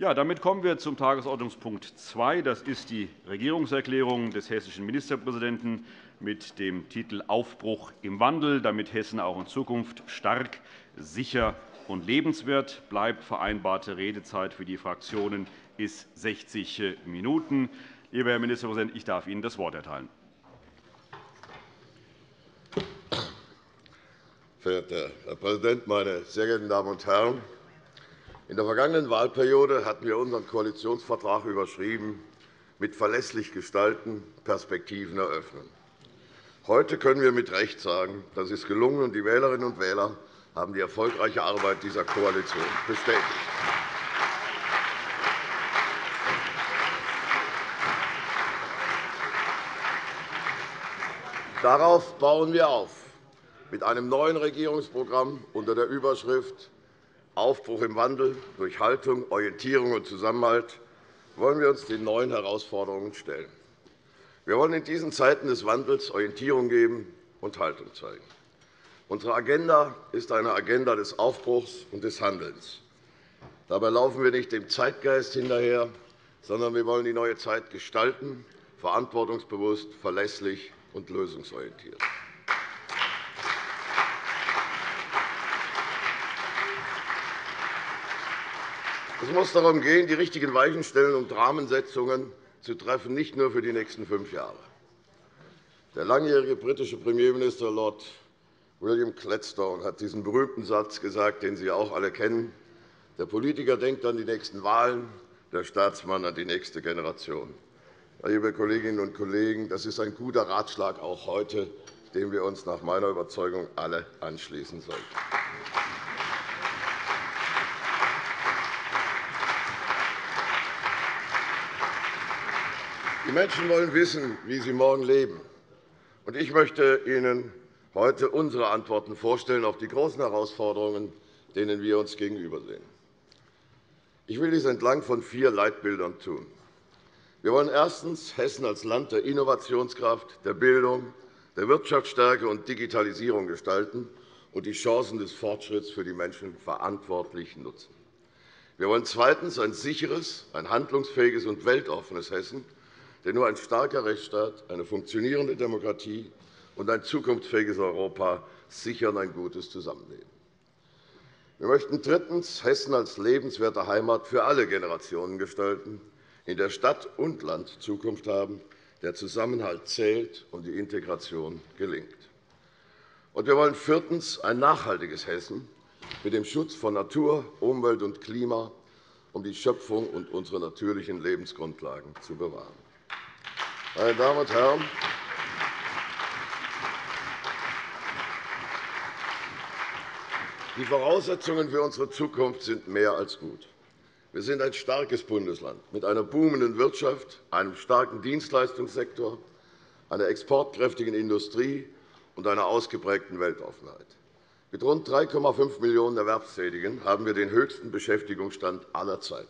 Ja, damit kommen wir zum Tagesordnungspunkt 2. Das ist die Regierungserklärung des hessischen Ministerpräsidenten mit dem Titel Aufbruch im Wandel, damit Hessen auch in Zukunft stark, sicher und lebenswert bleibt. Vereinbarte Redezeit für die Fraktionen ist 60 Minuten. Lieber Herr Ministerpräsident, ich darf Ihnen das Wort erteilen. Verehrter Herr Präsident, meine sehr geehrten Damen und Herren! In der vergangenen Wahlperiode hatten wir unseren Koalitionsvertrag überschrieben mit verlässlich gestalten, Perspektiven eröffnen. Heute können wir mit Recht sagen, das ist gelungen, und die Wählerinnen und Wähler haben die erfolgreiche Arbeit dieser Koalition bestätigt. Darauf bauen wir auf mit einem neuen Regierungsprogramm unter der Überschrift Aufbruch im Wandel durch Haltung, Orientierung und Zusammenhalt wollen wir uns den neuen Herausforderungen stellen. Wir wollen in diesen Zeiten des Wandels Orientierung geben und Haltung zeigen. Unsere Agenda ist eine Agenda des Aufbruchs und des Handelns. Dabei laufen wir nicht dem Zeitgeist hinterher, sondern wir wollen die neue Zeit gestalten, verantwortungsbewusst, verlässlich und lösungsorientiert. Es muss darum gehen, die richtigen Weichenstellen und Rahmensetzungen zu treffen, nicht nur für die nächsten fünf Jahre. Der langjährige britische Premierminister Lord William Gladstone hat diesen berühmten Satz gesagt, den Sie auch alle kennen. Der Politiker denkt an die nächsten Wahlen, der Staatsmann an die nächste Generation. Liebe Kolleginnen und Kollegen, das ist ein guter Ratschlag auch heute, dem wir uns nach meiner Überzeugung alle anschließen sollten. Die Menschen wollen wissen, wie sie morgen leben. Ich möchte Ihnen heute unsere Antworten vorstellen auf die großen Herausforderungen, denen wir uns gegenübersehen. Ich will dies entlang von vier Leitbildern tun. Wir wollen erstens Hessen als Land der Innovationskraft, der Bildung, der Wirtschaftsstärke und Digitalisierung gestalten und die Chancen des Fortschritts für die Menschen verantwortlich nutzen. Wir wollen zweitens ein sicheres, ein handlungsfähiges und weltoffenes Hessen denn nur ein starker Rechtsstaat, eine funktionierende Demokratie und ein zukunftsfähiges Europa sichern ein gutes Zusammenleben. Wir möchten drittens Hessen als lebenswerte Heimat für alle Generationen gestalten, in der Stadt und Land Zukunft haben, der Zusammenhalt zählt und die Integration gelingt. Und wir wollen viertens ein nachhaltiges Hessen mit dem Schutz von Natur, Umwelt und Klima, um die Schöpfung und unsere natürlichen Lebensgrundlagen zu bewahren. Meine Damen und Herren, die Voraussetzungen für unsere Zukunft sind mehr als gut. Wir sind ein starkes Bundesland mit einer boomenden Wirtschaft, einem starken Dienstleistungssektor, einer exportkräftigen Industrie und einer ausgeprägten Weltoffenheit. Mit rund 3,5 Millionen Erwerbstätigen haben wir den höchsten Beschäftigungsstand aller Zeiten.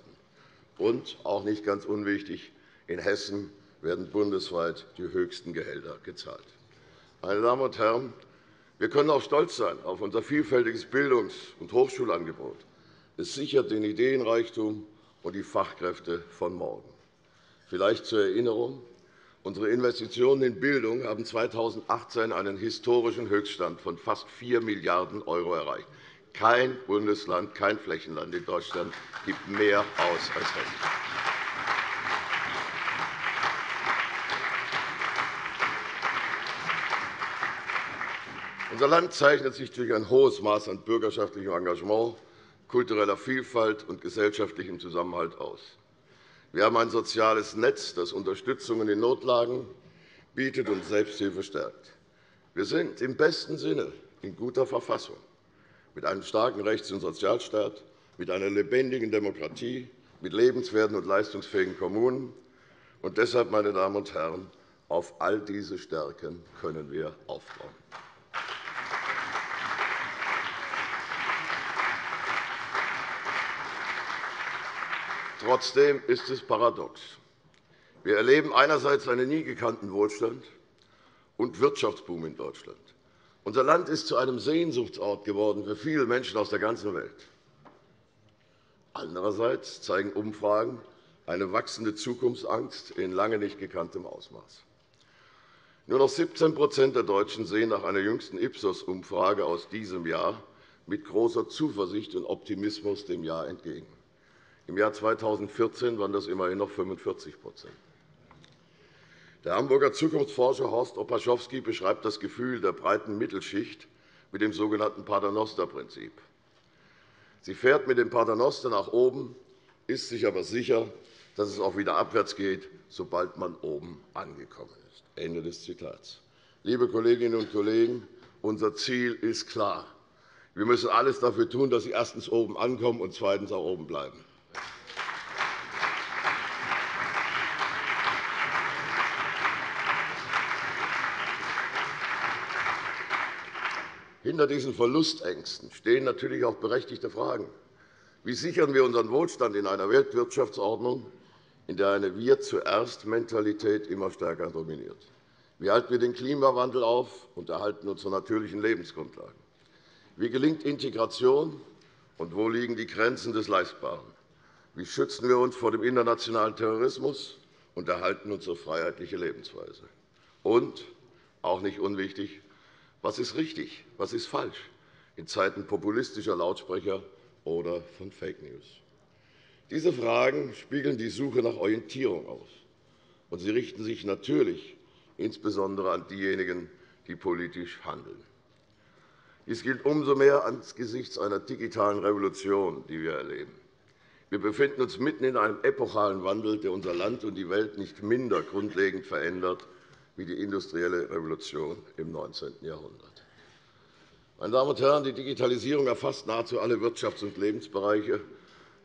Und, auch nicht ganz unwichtig, in Hessen werden bundesweit die höchsten Gehälter gezahlt. Meine Damen und Herren, wir können auch stolz sein auf unser vielfältiges Bildungs- und Hochschulangebot. Es sichert den Ideenreichtum und die Fachkräfte von morgen. Vielleicht zur Erinnerung. Unsere Investitionen in Bildung haben 2018 einen historischen Höchststand von fast 4 Milliarden € erreicht. Kein Bundesland, kein Flächenland in Deutschland gibt mehr aus als Hessen. Unser Land zeichnet sich durch ein hohes Maß an bürgerschaftlichem Engagement, kultureller Vielfalt und gesellschaftlichem Zusammenhalt aus. Wir haben ein soziales Netz, das Unterstützung in Notlagen bietet und Selbsthilfe stärkt. Wir sind im besten Sinne in guter Verfassung, mit einem starken Rechts- und Sozialstaat, mit einer lebendigen Demokratie, mit lebenswerten und leistungsfähigen Kommunen. Und deshalb, meine Damen und Herren, auf all diese Stärken können wir aufbauen. Trotzdem ist es paradox. Wir erleben einerseits einen nie gekannten Wohlstand und Wirtschaftsboom in Deutschland. Unser Land ist zu einem Sehnsuchtsort geworden für viele Menschen aus der ganzen Welt. Andererseits zeigen Umfragen eine wachsende Zukunftsangst in lange nicht gekanntem Ausmaß. Nur noch 17% der Deutschen sehen nach einer jüngsten Ipsos-Umfrage aus diesem Jahr mit großer Zuversicht und Optimismus dem Jahr entgegen. Im Jahr 2014 waren das immerhin noch 45% Der Hamburger Zukunftsforscher Horst Opaschowski beschreibt das Gefühl der breiten Mittelschicht mit dem sogenannten Paternoster-Prinzip. Sie fährt mit dem Paternoster nach oben, ist sich aber sicher, dass es auch wieder abwärts geht, sobald man oben angekommen ist. Ende des Zitats. Liebe Kolleginnen und Kollegen, unser Ziel ist klar. Wir müssen alles dafür tun, dass Sie erstens oben ankommen und zweitens auch oben bleiben. Hinter diesen Verlustängsten stehen natürlich auch berechtigte Fragen. Wie sichern wir unseren Wohlstand in einer Weltwirtschaftsordnung, in der eine Wir-zuerst-Mentalität immer stärker dominiert? Wie halten wir den Klimawandel auf und erhalten unsere natürlichen Lebensgrundlagen? Wie gelingt Integration, und wo liegen die Grenzen des Leistbaren? Wie schützen wir uns vor dem internationalen Terrorismus und erhalten unsere freiheitliche Lebensweise? Und, auch nicht unwichtig, was ist richtig, was ist falsch in Zeiten populistischer Lautsprecher oder von Fake News? Diese Fragen spiegeln die Suche nach Orientierung aus, und sie richten sich natürlich insbesondere an diejenigen, die politisch handeln. Dies gilt umso mehr angesichts einer digitalen Revolution, die wir erleben. Wir befinden uns mitten in einem epochalen Wandel, der unser Land und die Welt nicht minder grundlegend verändert wie die industrielle Revolution im 19. Jahrhundert. Meine Damen und Herren, die Digitalisierung erfasst nahezu alle Wirtschafts- und Lebensbereiche,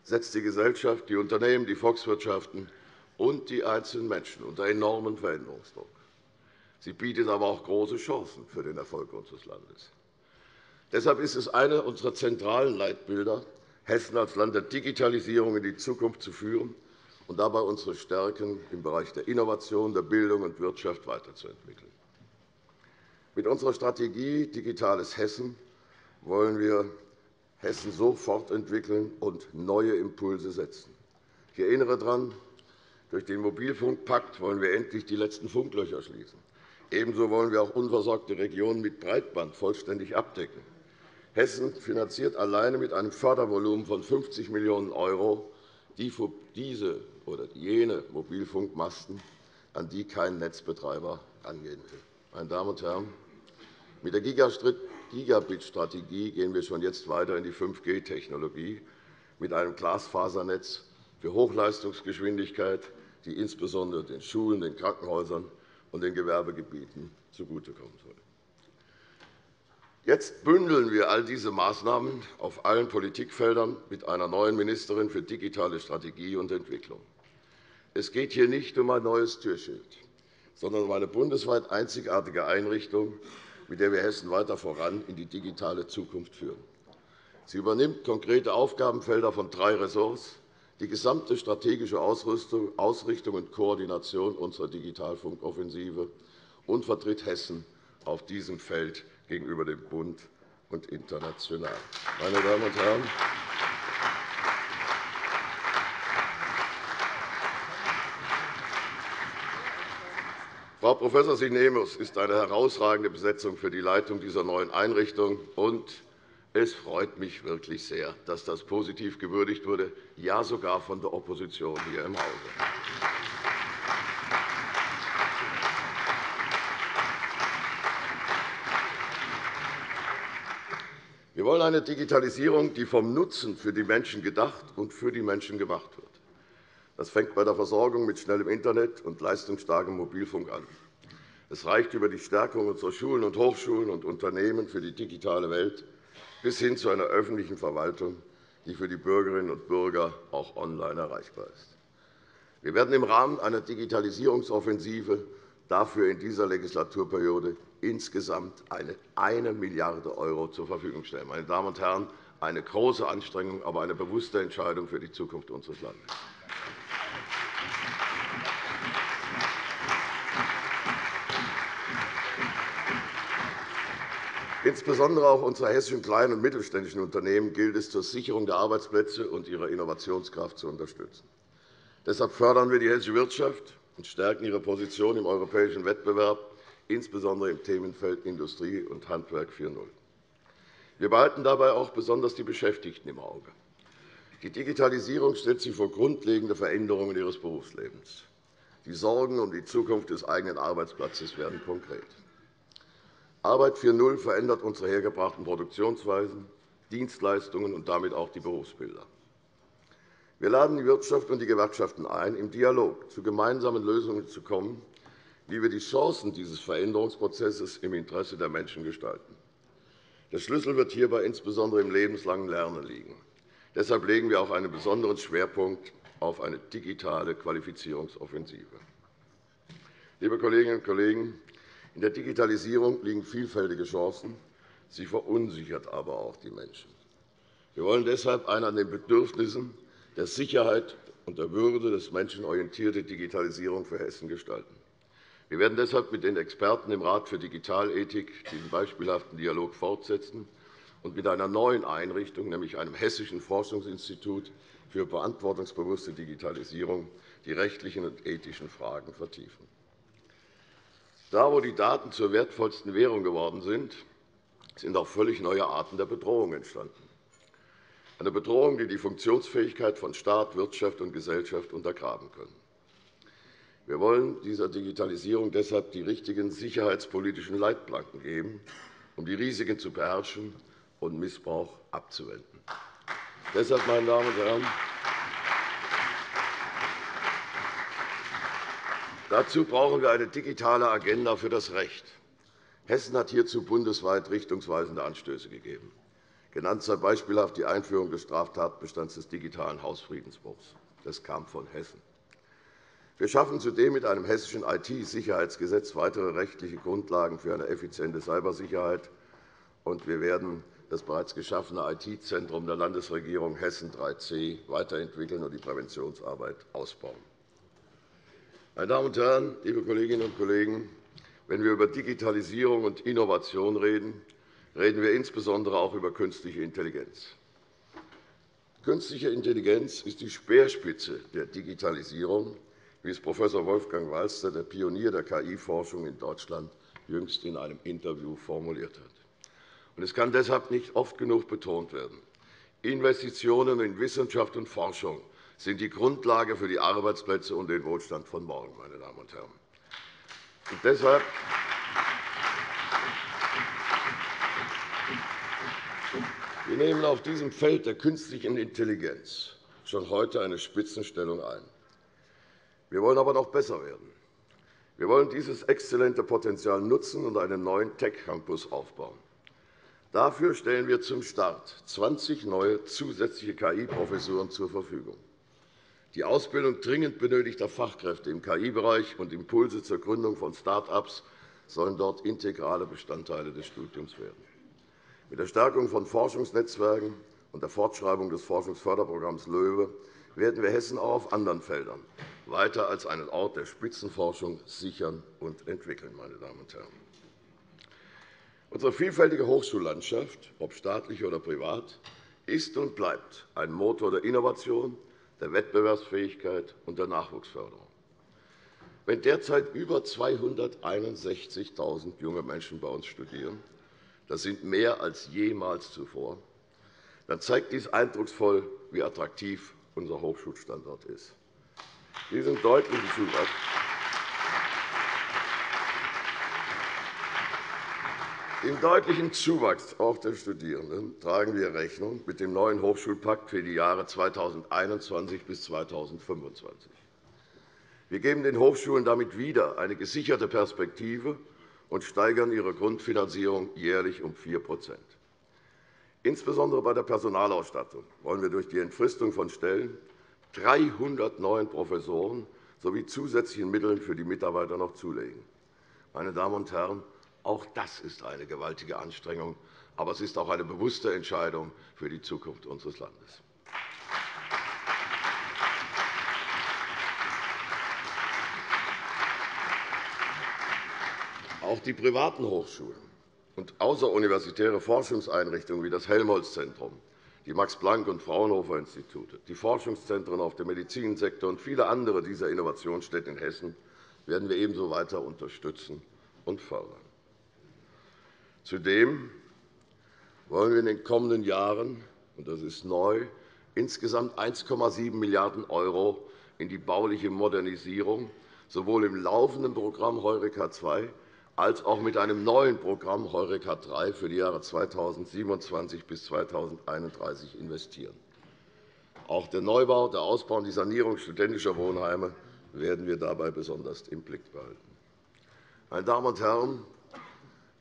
setzt die Gesellschaft, die Unternehmen, die Volkswirtschaften und die einzelnen Menschen unter enormen Veränderungsdruck. Sie bietet aber auch große Chancen für den Erfolg unseres Landes. Deshalb ist es einer unserer zentralen Leitbilder, Hessen als Land der Digitalisierung in die Zukunft zu führen und dabei unsere Stärken im Bereich der Innovation, der Bildung und Wirtschaft weiterzuentwickeln. Mit unserer Strategie Digitales Hessen wollen wir Hessen so fortentwickeln und neue Impulse setzen. Ich erinnere daran, durch den Mobilfunkpakt wollen wir endlich die letzten Funklöcher schließen. Ebenso wollen wir auch unversorgte Regionen mit Breitband vollständig abdecken. Hessen finanziert alleine mit einem Fördervolumen von 50 Millionen € diese oder jene Mobilfunkmasten, an die kein Netzbetreiber angehen will. Meine Damen und Herren, mit der Gigabit-Strategie gehen wir schon jetzt weiter in die 5G-Technologie mit einem Glasfasernetz für Hochleistungsgeschwindigkeit, die insbesondere den Schulen, den Krankenhäusern und den Gewerbegebieten zugutekommen soll. Jetzt bündeln wir all diese Maßnahmen auf allen Politikfeldern mit einer neuen Ministerin für digitale Strategie und Entwicklung. Es geht hier nicht um ein neues Türschild, sondern um eine bundesweit einzigartige Einrichtung, mit der wir Hessen weiter voran in die digitale Zukunft führen. Sie übernimmt konkrete Aufgabenfelder von drei Ressorts, die gesamte strategische Ausrichtung und Koordination unserer Digitalfunkoffensive und vertritt Hessen auf diesem Feld gegenüber dem Bund und international. Meine Damen und Herren, Frau Prof. Sinemus ist eine herausragende Besetzung für die Leitung dieser neuen Einrichtung. Und es freut mich wirklich sehr, dass das positiv gewürdigt wurde, ja sogar von der Opposition hier im Hause. Wir wollen eine Digitalisierung, die vom Nutzen für die Menschen gedacht und für die Menschen gemacht wird. Das fängt bei der Versorgung mit schnellem Internet und leistungsstarkem Mobilfunk an. Es reicht über die Stärkung unserer Schulen und Hochschulen und Unternehmen für die digitale Welt bis hin zu einer öffentlichen Verwaltung, die für die Bürgerinnen und Bürger auch online erreichbar ist. Wir werden im Rahmen einer Digitalisierungsoffensive dafür in dieser Legislaturperiode insgesamt eine 1 Milliarde € zur Verfügung stellen. Meine Damen und Herren, eine große Anstrengung, aber eine bewusste Entscheidung für die Zukunft unseres Landes. Insbesondere auch unsere hessischen kleinen und mittelständischen Unternehmen gilt es, zur Sicherung der Arbeitsplätze und ihrer Innovationskraft zu unterstützen. Deshalb fördern wir die hessische Wirtschaft und stärken ihre Position im europäischen Wettbewerb, insbesondere im Themenfeld Industrie und Handwerk 4.0. Wir behalten dabei auch besonders die Beschäftigten im Auge. Die Digitalisierung stellt sie vor grundlegende Veränderungen ihres Berufslebens. Die Sorgen um die Zukunft des eigenen Arbeitsplatzes werden konkret. Arbeit 4.0 verändert unsere hergebrachten Produktionsweisen, Dienstleistungen und damit auch die Berufsbilder. Wir laden die Wirtschaft und die Gewerkschaften ein, im Dialog zu gemeinsamen Lösungen zu kommen, wie wir die Chancen dieses Veränderungsprozesses im Interesse der Menschen gestalten. Der Schlüssel wird hierbei insbesondere im lebenslangen Lernen liegen. Deshalb legen wir auch einen besonderen Schwerpunkt auf eine digitale Qualifizierungsoffensive. Liebe Kolleginnen und Kollegen, in der Digitalisierung liegen vielfältige Chancen. Sie verunsichert aber auch die Menschen. Wir wollen deshalb eine an den Bedürfnissen der Sicherheit und der Würde des Menschen orientierte Digitalisierung für Hessen gestalten. Wir werden deshalb mit den Experten im Rat für Digitalethik diesen beispielhaften Dialog fortsetzen und mit einer neuen Einrichtung, nämlich einem hessischen Forschungsinstitut für verantwortungsbewusste Digitalisierung, die rechtlichen und ethischen Fragen vertiefen. Da, wo die Daten zur wertvollsten Währung geworden sind, sind auch völlig neue Arten der Bedrohung entstanden. Eine Bedrohung, die die Funktionsfähigkeit von Staat, Wirtschaft und Gesellschaft untergraben können. Wir wollen dieser Digitalisierung deshalb die richtigen sicherheitspolitischen Leitplanken geben, um die Risiken zu beherrschen und Missbrauch abzuwenden. Deshalb, meine Damen und Herren, Dazu brauchen wir eine digitale Agenda für das Recht. Hessen hat hierzu bundesweit richtungsweisende Anstöße gegeben. Genannt sei beispielhaft die Einführung des Straftatbestands des digitalen Hausfriedensbruchs. Das kam von Hessen. Wir schaffen zudem mit einem hessischen IT-Sicherheitsgesetz weitere rechtliche Grundlagen für eine effiziente Cybersicherheit. Und wir werden das bereits geschaffene IT-Zentrum der Landesregierung Hessen 3C weiterentwickeln und die Präventionsarbeit ausbauen. Meine Damen und Herren, liebe Kolleginnen und Kollegen, wenn wir über Digitalisierung und Innovation reden, reden wir insbesondere auch über künstliche Intelligenz. Künstliche Intelligenz ist die Speerspitze der Digitalisierung, wie es Prof. Wolfgang Walster, der Pionier der KI-Forschung in Deutschland, jüngst in einem Interview formuliert hat. Es kann deshalb nicht oft genug betont werden. Investitionen in Wissenschaft und Forschung sind die Grundlage für die Arbeitsplätze und den Wohlstand von morgen. Meine Damen und Herren. Und deshalb wir nehmen auf diesem Feld der künstlichen Intelligenz schon heute eine Spitzenstellung ein. Wir wollen aber noch besser werden. Wir wollen dieses exzellente Potenzial nutzen und einen neuen Tech-Campus aufbauen. Dafür stellen wir zum Start 20 neue zusätzliche KI-Professuren zur Verfügung die Ausbildung dringend benötigter Fachkräfte im KI-Bereich und Impulse zur Gründung von Start-ups sollen dort integrale Bestandteile des Studiums werden. Mit der Stärkung von Forschungsnetzwerken und der Fortschreibung des Forschungsförderprogramms LOEWE werden wir Hessen auch auf anderen Feldern weiter als einen Ort der Spitzenforschung sichern und entwickeln. Meine Damen und Herren. Unsere vielfältige Hochschullandschaft, ob staatlich oder privat, ist und bleibt ein Motor der Innovation der Wettbewerbsfähigkeit und der Nachwuchsförderung. Wenn derzeit über 261.000 junge Menschen bei uns studieren, das sind mehr als jemals zuvor, dann zeigt dies eindrucksvoll, wie attraktiv unser Hochschulstandort ist. Diesen deutlichen Zuwachs Dem deutlichen Zuwachs auch der Studierenden tragen wir Rechnung mit dem neuen Hochschulpakt für die Jahre 2021 bis 2025. Wir geben den Hochschulen damit wieder eine gesicherte Perspektive und steigern ihre Grundfinanzierung jährlich um 4% Insbesondere bei der Personalausstattung wollen wir durch die Entfristung von Stellen 300 neuen Professoren sowie zusätzlichen Mitteln für die Mitarbeiter noch zulegen. Meine Damen und Herren, auch das ist eine gewaltige Anstrengung, aber es ist auch eine bewusste Entscheidung für die Zukunft unseres Landes. Auch die privaten Hochschulen und außeruniversitäre Forschungseinrichtungen wie das Helmholtz-Zentrum, die Max-Planck- und Fraunhofer-Institute, die Forschungszentren auf dem Medizinsektor und viele andere dieser Innovationsstätten in Hessen werden wir ebenso weiter unterstützen und fördern. Zudem wollen wir in den kommenden Jahren, und das ist neu, insgesamt 1,7 Milliarden € in die bauliche Modernisierung sowohl im laufenden Programm Heureka II als auch mit einem neuen Programm Heureka III für die Jahre 2027 bis 2031 investieren. Auch der Neubau, der Ausbau und die Sanierung studentischer Wohnheime werden wir dabei besonders im Blick behalten. Meine Damen und Herren,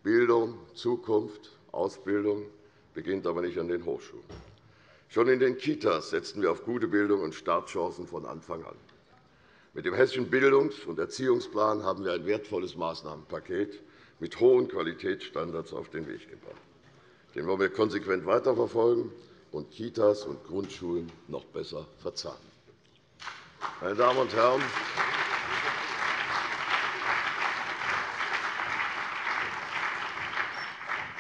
Bildung, Zukunft, Ausbildung beginnt aber nicht an den Hochschulen. Schon in den Kitas setzen wir auf gute Bildung und Startchancen von Anfang an. Mit dem Hessischen Bildungs- und Erziehungsplan haben wir ein wertvolles Maßnahmenpaket mit hohen Qualitätsstandards auf den Weg gebracht. Den wollen wir konsequent weiterverfolgen und Kitas und Grundschulen noch besser verzahnen. Meine Damen und Herren,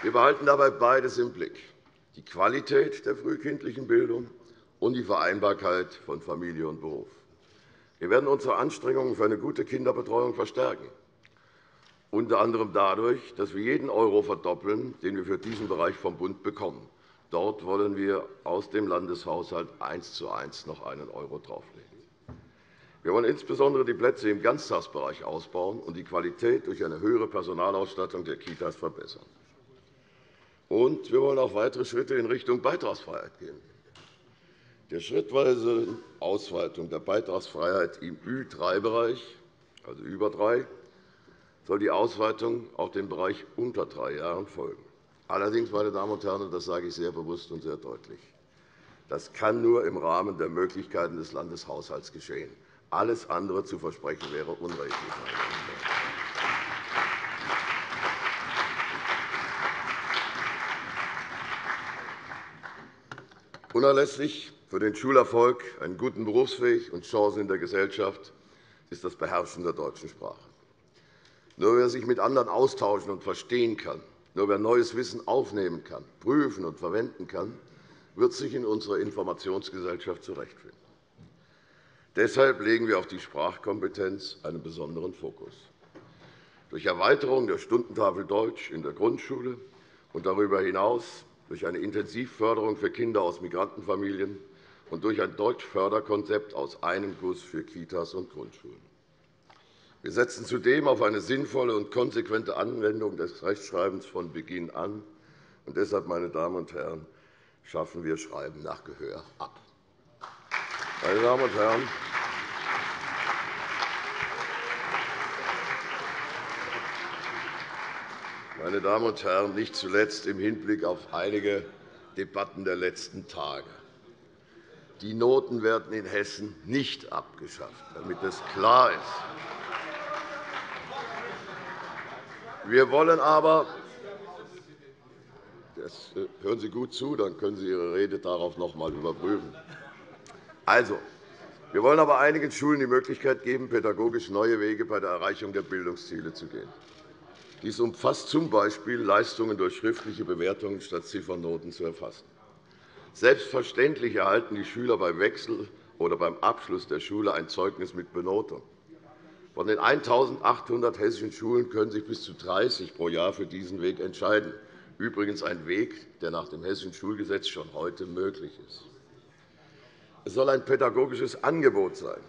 wir behalten dabei beides im Blick, die Qualität der frühkindlichen Bildung und die Vereinbarkeit von Familie und Beruf. Wir werden unsere Anstrengungen für eine gute Kinderbetreuung verstärken, unter anderem dadurch, dass wir jeden Euro verdoppeln, den wir für diesen Bereich vom Bund bekommen. Dort wollen wir aus dem Landeshaushalt eins zu eins noch einen Euro drauflegen. Wir wollen insbesondere die Plätze im Ganztagsbereich ausbauen und die Qualität durch eine höhere Personalausstattung der Kitas verbessern. Und wir wollen auch weitere Schritte in Richtung Beitragsfreiheit gehen. Der schrittweise Ausweitung der Beitragsfreiheit im Ü3-Bereich, also über drei, soll die Ausweitung auch dem Bereich unter drei Jahren folgen. Allerdings, meine Damen und Herren, das sage ich sehr bewusst und sehr deutlich, das kann nur im Rahmen der Möglichkeiten des Landeshaushalts geschehen. Alles andere zu versprechen wäre unrechtlich. Unerlässlich für den Schulerfolg, einen guten Berufsweg und Chancen in der Gesellschaft ist das Beherrschen der deutschen Sprache. Nur wer sich mit anderen austauschen und verstehen kann, nur wer neues Wissen aufnehmen kann, prüfen und verwenden kann, wird sich in unserer Informationsgesellschaft zurechtfinden. Deshalb legen wir auf die Sprachkompetenz einen besonderen Fokus. Durch Erweiterung der Stundentafel Deutsch in der Grundschule und darüber hinaus durch eine Intensivförderung für Kinder aus Migrantenfamilien und durch ein Deutschförderkonzept aus einem Guss für Kitas und Grundschulen. Wir setzen zudem auf eine sinnvolle und konsequente Anwendung des Rechtschreibens von Beginn an. Und deshalb, meine Damen und Herren, schaffen wir Schreiben nach Gehör ab. Meine Damen und Herren, meine Damen und Herren, nicht zuletzt im Hinblick auf einige Debatten der letzten Tage. Die Noten werden in Hessen nicht abgeschafft, damit das klar ist. Wir wollen aber das, äh, hören Sie gut zu, dann können Sie Ihre Rede darauf noch einmal überprüfen. Also, wir wollen aber einigen Schulen die Möglichkeit geben, pädagogisch neue Wege bei der Erreichung der Bildungsziele zu gehen. Dies umfasst z. B. Leistungen durch schriftliche Bewertungen statt Ziffernoten zu erfassen. Selbstverständlich erhalten die Schüler beim Wechsel oder beim Abschluss der Schule ein Zeugnis mit Benotung. Von den 1.800 hessischen Schulen können sich bis zu 30 pro Jahr für diesen Weg entscheiden. Übrigens ein Weg, der nach dem Hessischen Schulgesetz schon heute möglich ist. Es soll ein pädagogisches Angebot sein,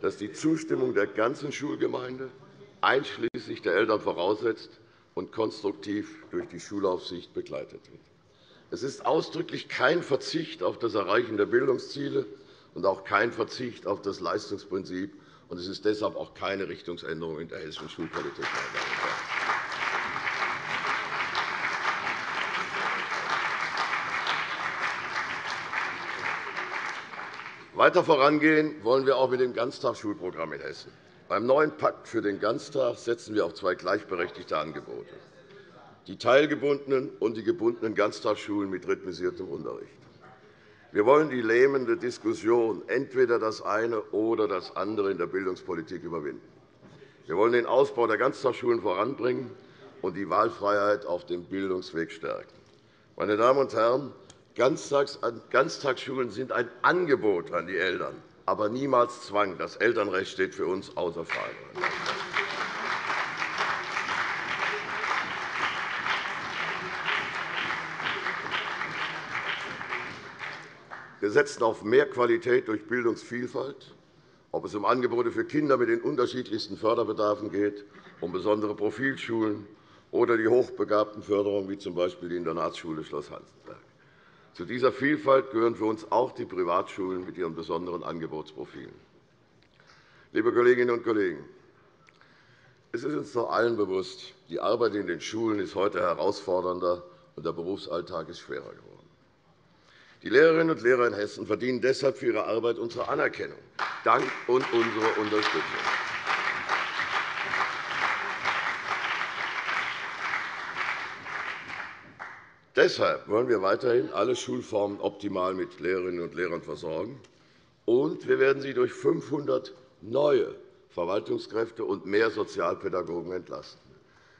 das die Zustimmung der ganzen Schulgemeinde einschließlich der Eltern voraussetzt und konstruktiv durch die Schulaufsicht begleitet wird. Es ist ausdrücklich kein Verzicht auf das Erreichen der Bildungsziele und auch kein Verzicht auf das Leistungsprinzip. Und es ist deshalb auch keine Richtungsänderung in der hessischen Schulpolitik. Weiter vorangehen wollen wir auch mit dem Ganztagsschulprogramm in Hessen. Beim neuen Pakt für den Ganztag setzen wir auf zwei gleichberechtigte Angebote die teilgebundenen und die gebundenen Ganztagsschulen mit rhythmisiertem Unterricht. Wir wollen die lähmende Diskussion entweder das eine oder das andere in der Bildungspolitik überwinden. Wir wollen den Ausbau der Ganztagsschulen voranbringen und die Wahlfreiheit auf dem Bildungsweg stärken. Meine Damen und Herren, Ganztagsschulen sind ein Angebot an die Eltern, aber niemals Zwang. Das Elternrecht steht für uns außer Frage. Wir setzen auf mehr Qualität durch Bildungsvielfalt, ob es um Angebote für Kinder mit den unterschiedlichsten Förderbedarfen geht, um besondere Profilschulen oder die Hochbegabtenförderung, wie z. B. die Internatsschule Schloss Hansenberg. Zu dieser Vielfalt gehören für uns auch die Privatschulen mit ihren besonderen Angebotsprofilen. Liebe Kolleginnen und Kollegen, es ist uns doch allen bewusst, die Arbeit in den Schulen ist heute herausfordernder, und der Berufsalltag ist schwerer geworden. Die Lehrerinnen und Lehrer in Hessen verdienen deshalb für ihre Arbeit unsere Anerkennung, Dank und unsere Unterstützung. Deshalb wollen wir weiterhin alle Schulformen optimal mit Lehrerinnen und Lehrern versorgen, und wir werden sie durch 500 neue Verwaltungskräfte und mehr Sozialpädagogen entlasten.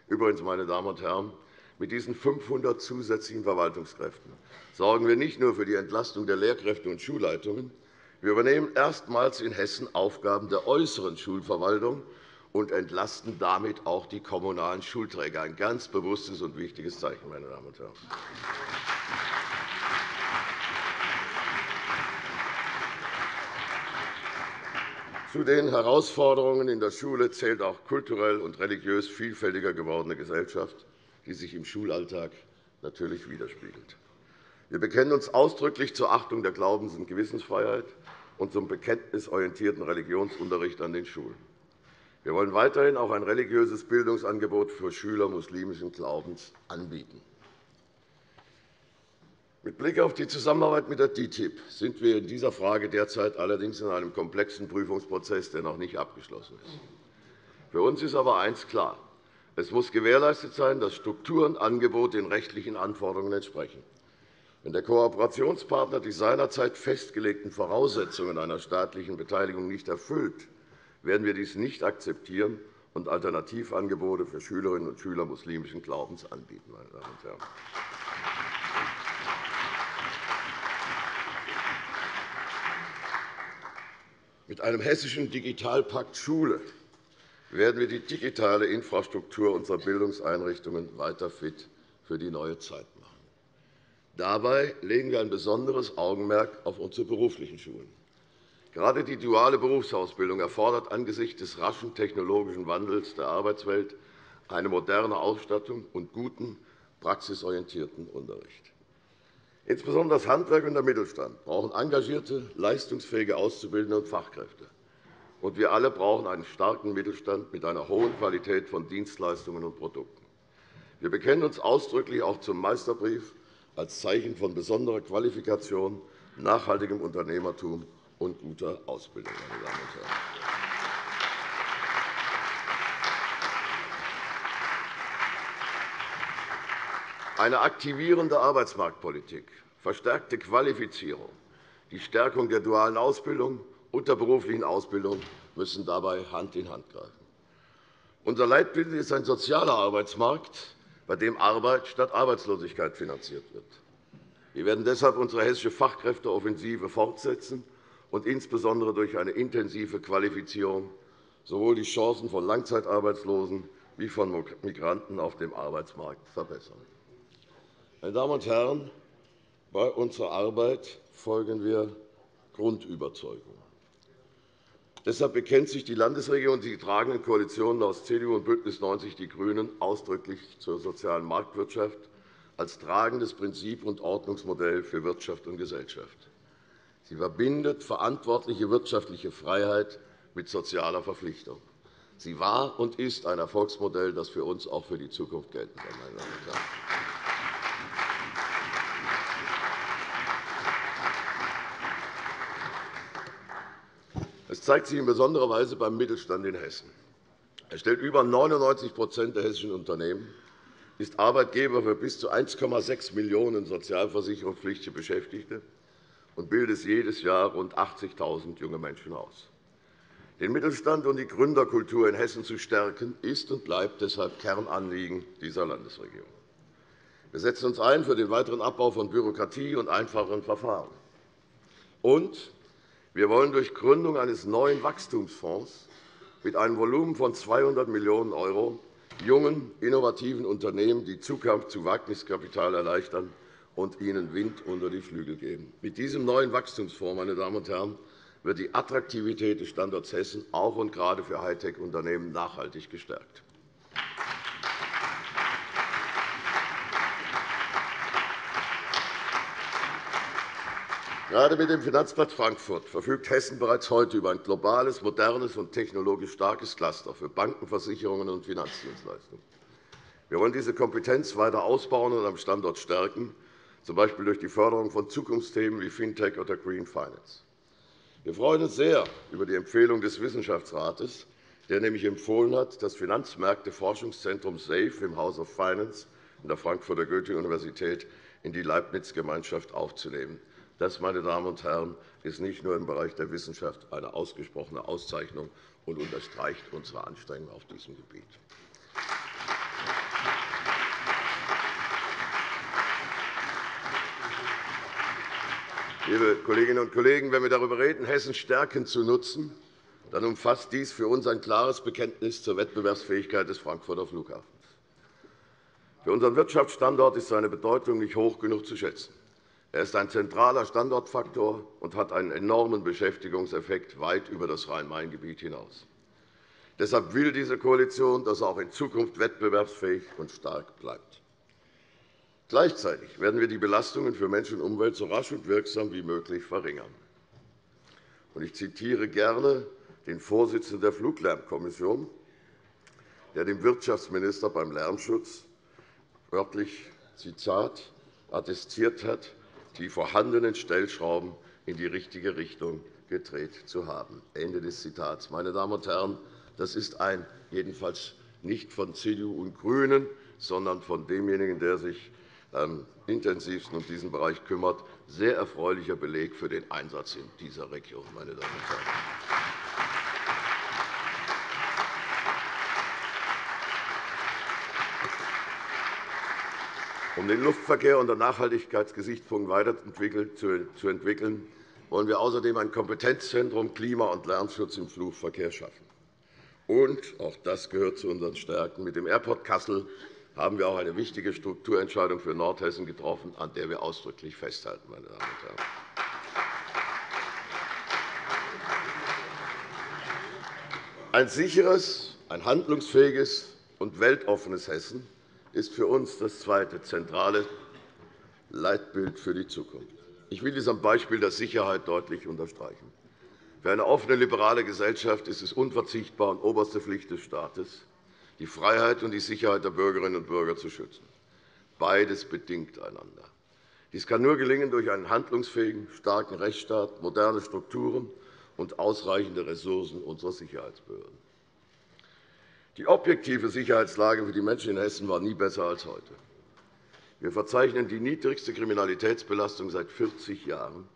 Übrigens, meine Damen und Herren, mit diesen 500 zusätzlichen Verwaltungskräften sorgen wir nicht nur für die Entlastung der Lehrkräfte und Schulleitungen, wir übernehmen erstmals in Hessen Aufgaben der äußeren Schulverwaltung und entlasten damit auch die kommunalen Schulträger. Ein ganz bewusstes und wichtiges Zeichen, meine Damen und Herren. Zu den Herausforderungen in der Schule zählt auch kulturell und religiös vielfältiger gewordene Gesellschaft, die sich im Schulalltag natürlich widerspiegelt. Wir bekennen uns ausdrücklich zur Achtung der Glaubens- und Gewissensfreiheit und zum bekenntnisorientierten Religionsunterricht an den Schulen. Wir wollen weiterhin auch ein religiöses Bildungsangebot für Schüler muslimischen Glaubens anbieten. Mit Blick auf die Zusammenarbeit mit der TTIP sind wir in dieser Frage derzeit allerdings in einem komplexen Prüfungsprozess, der noch nicht abgeschlossen ist. Für uns ist aber eines klar. Es muss gewährleistet sein, dass Struktur und Angebot den rechtlichen Anforderungen entsprechen. Wenn der Kooperationspartner die seinerzeit festgelegten Voraussetzungen einer staatlichen Beteiligung nicht erfüllt, werden wir dies nicht akzeptieren und Alternativangebote für Schülerinnen und Schüler muslimischen Glaubens anbieten. Meine Damen und Herren. Mit einem hessischen Digitalpakt Schule werden wir die digitale Infrastruktur unserer Bildungseinrichtungen weiter fit für die neue Zeit machen. Dabei legen wir ein besonderes Augenmerk auf unsere beruflichen Schulen. Gerade die duale Berufsausbildung erfordert angesichts des raschen technologischen Wandels der Arbeitswelt eine moderne Ausstattung und guten, praxisorientierten Unterricht. Insbesondere das Handwerk und der Mittelstand brauchen engagierte, leistungsfähige Auszubildende und Fachkräfte. Und wir alle brauchen einen starken Mittelstand mit einer hohen Qualität von Dienstleistungen und Produkten. Wir bekennen uns ausdrücklich auch zum Meisterbrief als Zeichen von besonderer Qualifikation, nachhaltigem Unternehmertum und guter Ausbildung. Meine Damen und Herren. Eine aktivierende Arbeitsmarktpolitik, verstärkte Qualifizierung, die Stärkung der dualen Ausbildung und der beruflichen Ausbildung müssen dabei Hand in Hand greifen. Unser Leitbild ist ein sozialer Arbeitsmarkt, bei dem Arbeit statt Arbeitslosigkeit finanziert wird. Wir werden deshalb unsere hessische Fachkräfteoffensive fortsetzen und insbesondere durch eine intensive Qualifizierung sowohl die Chancen von Langzeitarbeitslosen wie von Migranten auf dem Arbeitsmarkt verbessern. Meine Damen und Herren, bei unserer Arbeit folgen wir Grundüberzeugungen. Deshalb bekennt sich die Landesregierung und die tragenden Koalitionen aus CDU und BÜNDNIS 90 die GRÜNEN ausdrücklich zur sozialen Marktwirtschaft als tragendes Prinzip und Ordnungsmodell für Wirtschaft und Gesellschaft. Sie verbindet verantwortliche wirtschaftliche Freiheit mit sozialer Verpflichtung. Sie war und ist ein Erfolgsmodell, das für uns auch für die Zukunft gelten soll. Meine Damen und Herren. Es zeigt sich in besonderer Weise beim Mittelstand in Hessen. Er stellt über 99 der hessischen Unternehmen, ist Arbeitgeber für bis zu 1,6 Millionen Den Mittelstand und die Gründerkultur in Hessen zu stärken, ist und bleibt deshalb Kernanliegen dieser Landesregierung. Wir setzen uns ein für den weiteren Abbau von Bürokratie und einfacheren Verfahren. Und wir wollen durch Gründung eines neuen Wachstumsfonds mit einem Volumen von 200 Millionen € jungen, innovativen Unternehmen die Zukunft zu Wagniskapital erleichtern und ihnen Wind unter die Flügel geben. Mit diesem neuen Wachstumsfonds meine Damen und Herren, wird die Attraktivität des Standorts Hessen auch und gerade für Hightech-Unternehmen nachhaltig gestärkt. Gerade mit dem Finanzplatz Frankfurt verfügt Hessen bereits heute über ein globales, modernes und technologisch starkes Cluster für Banken, Versicherungen und Finanzdienstleistungen. Wir wollen diese Kompetenz weiter ausbauen und am Standort stärken, z. B. durch die Förderung von Zukunftsthemen wie Fintech oder Green Finance. Wir freuen uns sehr über die Empfehlung des Wissenschaftsrates, der nämlich empfohlen hat, das Finanzmärkte-Forschungszentrum SAFE im House of Finance in der Frankfurter Goethe-Universität in die Leibniz-Gemeinschaft aufzunehmen. Das, meine Damen und Herren, ist nicht nur im Bereich der Wissenschaft eine ausgesprochene Auszeichnung und unterstreicht unsere Anstrengungen auf diesem Gebiet. Liebe Kolleginnen und Kollegen, wenn wir darüber reden, Hessen stärken zu nutzen, dann umfasst dies für uns ein klares Bekenntnis zur Wettbewerbsfähigkeit des Frankfurter Flughafens. Für unseren Wirtschaftsstandort ist seine Bedeutung nicht hoch genug zu schätzen. Er ist ein zentraler Standortfaktor und hat einen enormen Beschäftigungseffekt weit über das Rhein-Main-Gebiet hinaus. Deshalb will diese Koalition, dass er auch in Zukunft wettbewerbsfähig und stark bleibt. Gleichzeitig werden wir die Belastungen für Mensch und Umwelt so rasch und wirksam wie möglich verringern. Ich zitiere gerne den Vorsitzenden der Fluglärmkommission, der dem Wirtschaftsminister beim Lärmschutz wörtlich Zitat, attestiert hat, die vorhandenen Stellschrauben in die richtige Richtung gedreht zu haben. Ende des Zitats. Meine Damen und Herren, das ist ein jedenfalls nicht von CDU und GRÜNEN, sondern von demjenigen, der sich intensivsten um diesen Bereich kümmert, sehr erfreulicher Beleg für den Einsatz in dieser Region. Meine Damen und Herren. Um den Luftverkehr unter Nachhaltigkeitsgesichtspunkten zu entwickeln, wollen wir außerdem ein Kompetenzzentrum Klima- und Lärmschutz im Flugverkehr schaffen. Und, auch das gehört zu unseren Stärken, mit dem Airport Kassel haben wir auch eine wichtige Strukturentscheidung für Nordhessen getroffen, an der wir ausdrücklich festhalten. Meine Damen und Herren. Ein sicheres, ein handlungsfähiges und weltoffenes Hessen ist für uns das zweite zentrale Leitbild für die Zukunft. Ich will dies am Beispiel der Sicherheit deutlich unterstreichen. Für eine offene, liberale Gesellschaft ist es unverzichtbar und oberste Pflicht des Staates, die Freiheit und die Sicherheit der Bürgerinnen und Bürger zu schützen. Beides bedingt einander. Dies kann nur gelingen durch einen handlungsfähigen, starken Rechtsstaat, moderne Strukturen und ausreichende Ressourcen unserer Sicherheitsbehörden. Die objektive Sicherheitslage für die Menschen in Hessen war nie besser als heute. Wir verzeichnen die niedrigste Kriminalitätsbelastung seit 40 Jahren,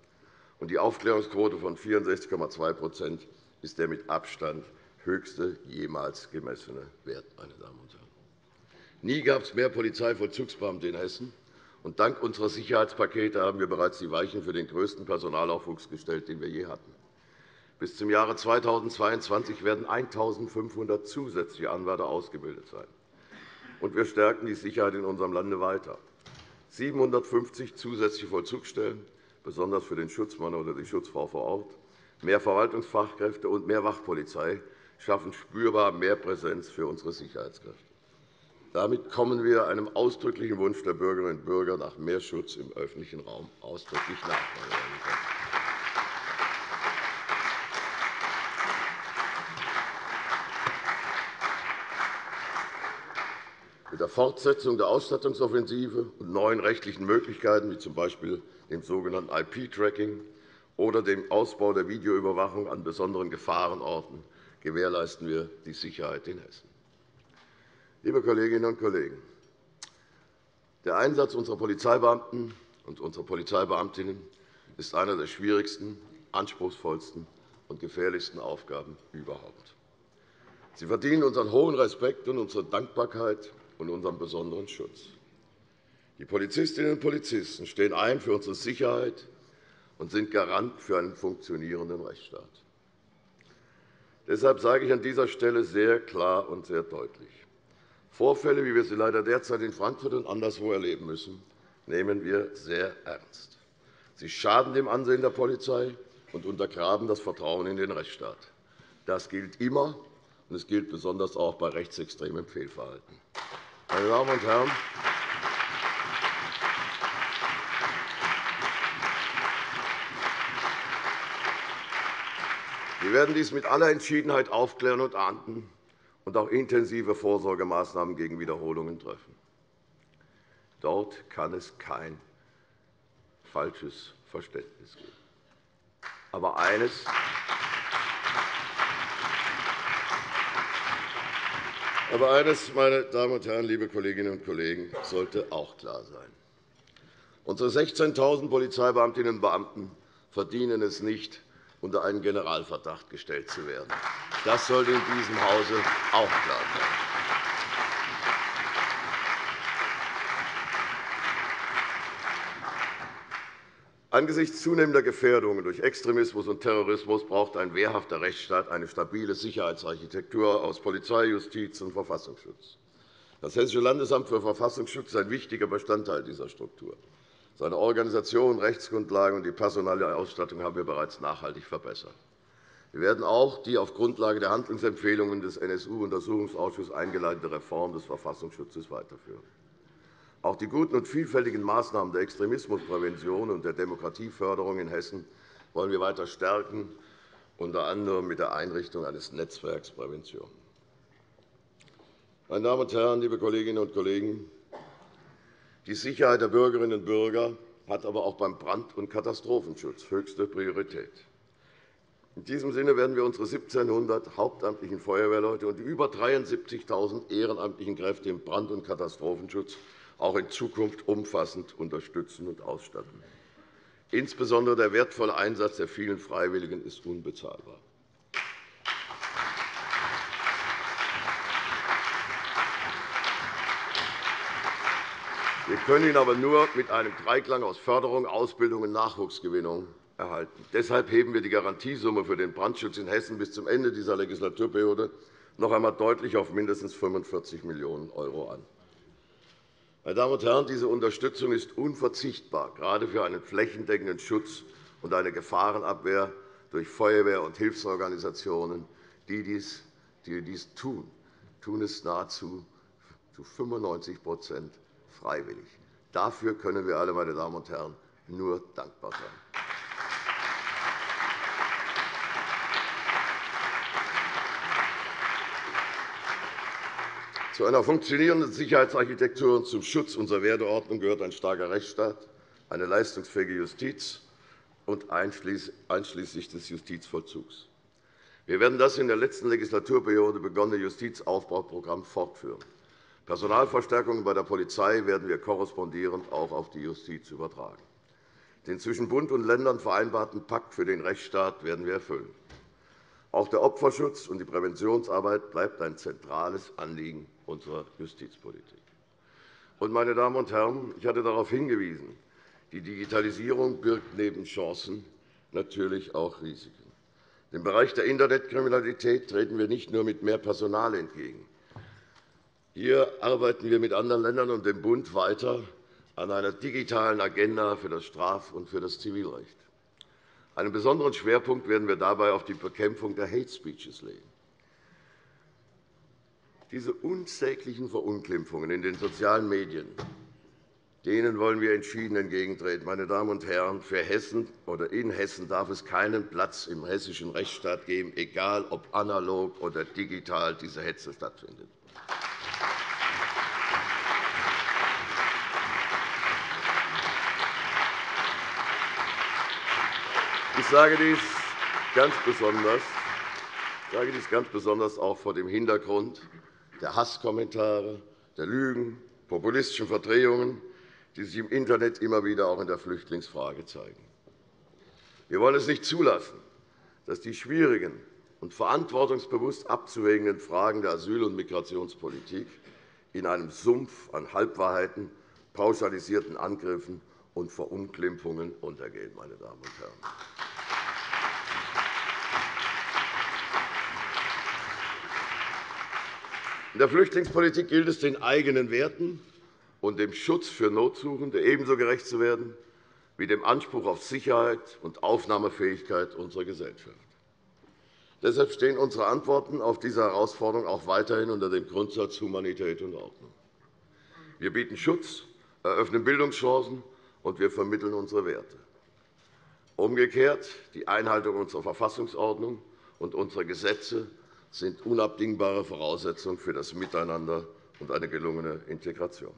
und die Aufklärungsquote von 64,2% ist der mit Abstand höchste jemals gemessene Wert. Meine Damen und Herren. Nie gab es mehr Polizeivollzugsbeamte in Hessen. Und dank unserer Sicherheitspakete haben wir bereits die Weichen für den größten Personalaufwuchs gestellt, den wir je hatten. Bis zum Jahre 2022 werden 1.500 zusätzliche Anwärter ausgebildet sein. Und wir stärken die Sicherheit in unserem Lande weiter. 750 zusätzliche Vollzugsstellen, besonders für den Schutzmann oder die Schutzfrau vor Ort, mehr Verwaltungsfachkräfte und mehr Wachpolizei schaffen spürbar mehr Präsenz für unsere Sicherheitskräfte. Damit kommen wir einem ausdrücklichen Wunsch der Bürgerinnen und Bürger nach mehr Schutz im öffentlichen Raum ausdrücklich nach. Mit der Fortsetzung der Ausstattungsoffensive und neuen rechtlichen Möglichkeiten, wie z. B. dem sogenannten IP-Tracking oder dem Ausbau der Videoüberwachung an besonderen Gefahrenorten, gewährleisten wir die Sicherheit in Hessen. Liebe Kolleginnen und Kollegen, der Einsatz unserer Polizeibeamten und unserer Polizeibeamtinnen ist einer der schwierigsten, anspruchsvollsten und gefährlichsten Aufgaben überhaupt. Sie verdienen unseren hohen Respekt und unsere Dankbarkeit und unseren besonderen Schutz. Die Polizistinnen und Polizisten stehen ein für unsere Sicherheit und sind Garant für einen funktionierenden Rechtsstaat. Deshalb sage ich an dieser Stelle sehr klar und sehr deutlich, Vorfälle, wie wir sie leider derzeit in Frankfurt und anderswo erleben müssen, nehmen wir sehr ernst. Sie schaden dem Ansehen der Polizei und untergraben das Vertrauen in den Rechtsstaat. Das gilt immer, und es gilt besonders auch bei rechtsextremem Fehlverhalten. Meine Damen und Herren, werden dies mit aller Entschiedenheit aufklären und ahnden und auch intensive Vorsorgemaßnahmen gegen Wiederholungen treffen. Dort kann es kein falsches Verständnis geben. Aber eines Aber eines, meine Damen und Herren, liebe Kolleginnen und Kollegen, sollte auch klar sein. Unsere 16.000 Polizeibeamtinnen und Beamten verdienen es nicht, unter einen Generalverdacht gestellt zu werden. Das sollte in diesem Hause auch klar sein. Angesichts zunehmender Gefährdungen durch Extremismus und Terrorismus braucht ein wehrhafter Rechtsstaat eine stabile Sicherheitsarchitektur aus Polizei, Justiz und Verfassungsschutz. Das Hessische Landesamt für Verfassungsschutz ist ein wichtiger Bestandteil dieser Struktur. Seine Organisation, Rechtsgrundlagen und die personelle Ausstattung haben wir bereits nachhaltig verbessert. Wir werden auch die auf Grundlage der Handlungsempfehlungen des NSU-Untersuchungsausschusses eingeleitete Reform des Verfassungsschutzes weiterführen. Auch die guten und vielfältigen Maßnahmen der Extremismusprävention und der Demokratieförderung in Hessen wollen wir weiter stärken, unter anderem mit der Einrichtung eines Netzwerks Prävention. Meine Damen und Herren, liebe Kolleginnen und Kollegen! Die Sicherheit der Bürgerinnen und Bürger hat aber auch beim Brand- und Katastrophenschutz höchste Priorität. In diesem Sinne werden wir unsere 1.700 hauptamtlichen Feuerwehrleute und die über 73.000 ehrenamtlichen Kräfte im Brand- und Katastrophenschutz auch in Zukunft umfassend unterstützen und ausstatten. Insbesondere der wertvolle Einsatz der vielen Freiwilligen ist unbezahlbar. Wir können ihn aber nur mit einem Dreiklang aus Förderung, Ausbildung und Nachwuchsgewinnung erhalten. Deshalb heben wir die Garantiesumme für den Brandschutz in Hessen bis zum Ende dieser Legislaturperiode noch einmal deutlich auf mindestens 45 Millionen € an. Meine Damen und Herren, diese Unterstützung ist unverzichtbar, gerade für einen flächendeckenden Schutz und eine Gefahrenabwehr durch Feuerwehr- und Hilfsorganisationen, die dies, die dies tun, tun es nahezu zu 95 freiwillig. Dafür können wir alle, meine Damen und Herren, nur dankbar sein. Zu einer funktionierenden Sicherheitsarchitektur und zum Schutz unserer Werteordnung gehört ein starker Rechtsstaat, eine leistungsfähige Justiz und einschließlich des Justizvollzugs. Wir werden das in der letzten Legislaturperiode begonnene Justizaufbauprogramm fortführen. Personalverstärkungen bei der Polizei werden wir korrespondierend auch auf die Justiz übertragen. Den zwischen Bund und Ländern vereinbarten Pakt für den Rechtsstaat werden wir erfüllen. Auch der Opferschutz und die Präventionsarbeit bleibt ein zentrales Anliegen unserer Justizpolitik. meine Damen und Herren, ich hatte darauf hingewiesen, die Digitalisierung birgt neben Chancen natürlich auch Risiken. Dem Bereich der Internetkriminalität treten wir nicht nur mit mehr Personal entgegen. Hier arbeiten wir mit anderen Ländern und dem Bund weiter an einer digitalen Agenda für das Straf- und für das Zivilrecht. Einen besonderen Schwerpunkt werden wir dabei auf die Bekämpfung der Hate Speeches legen. Diese unsäglichen Verunglimpfungen in den sozialen Medien denen wollen wir entschieden entgegentreten. Meine Damen und Herren, für Hessen oder in Hessen darf es keinen Platz im hessischen Rechtsstaat geben, egal ob analog oder digital diese Hetze stattfindet. Ich sage dies ganz besonders, sage dies ganz besonders auch vor dem Hintergrund der Hasskommentare, der Lügen, populistischen Verdrehungen, die sich im Internet immer wieder auch in der Flüchtlingsfrage zeigen. Wir wollen es nicht zulassen, dass die schwierigen und verantwortungsbewusst abzuwägenden Fragen der Asyl- und Migrationspolitik in einem Sumpf an Halbwahrheiten, pauschalisierten Angriffen und Verunglimpfungen untergehen. Meine Damen und Herren. In der Flüchtlingspolitik gilt es, den eigenen Werten und dem Schutz für Notsuchende ebenso gerecht zu werden wie dem Anspruch auf Sicherheit und Aufnahmefähigkeit unserer Gesellschaft. Deshalb stehen unsere Antworten auf diese Herausforderung auch weiterhin unter dem Grundsatz Humanität und Ordnung. Wir bieten Schutz, eröffnen Bildungschancen, und wir vermitteln unsere Werte. Umgekehrt, die Einhaltung unserer Verfassungsordnung und unserer Gesetze sind unabdingbare Voraussetzungen für das Miteinander und eine gelungene Integration.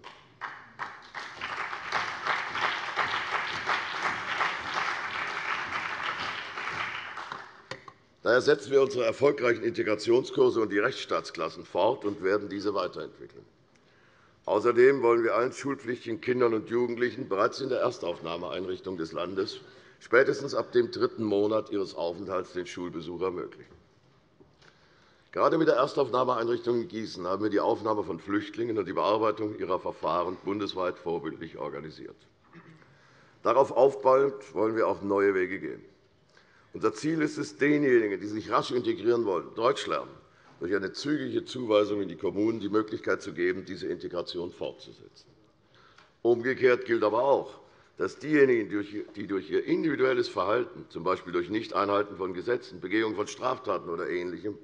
Daher setzen wir unsere erfolgreichen Integrationskurse und die Rechtsstaatsklassen fort und werden diese weiterentwickeln. Außerdem wollen wir allen schulpflichtigen Kindern und Jugendlichen bereits in der Erstaufnahmeeinrichtung des Landes spätestens ab dem dritten Monat ihres Aufenthalts den Schulbesuch ermöglichen. Gerade mit der Erstaufnahmeeinrichtung in Gießen haben wir die Aufnahme von Flüchtlingen und die Bearbeitung ihrer Verfahren bundesweit vorbildlich organisiert. Darauf aufbauend wollen wir auch neue Wege gehen. Unser Ziel ist es, denjenigen, die sich rasch integrieren wollen, Deutsch lernen, durch eine zügige Zuweisung in die Kommunen die Möglichkeit zu geben, diese Integration fortzusetzen. Umgekehrt gilt aber auch, dass diejenigen, die durch ihr individuelles Verhalten, z. B. durch Nichteinhalten von Gesetzen, Begehung von Straftaten oder Ähnlichem,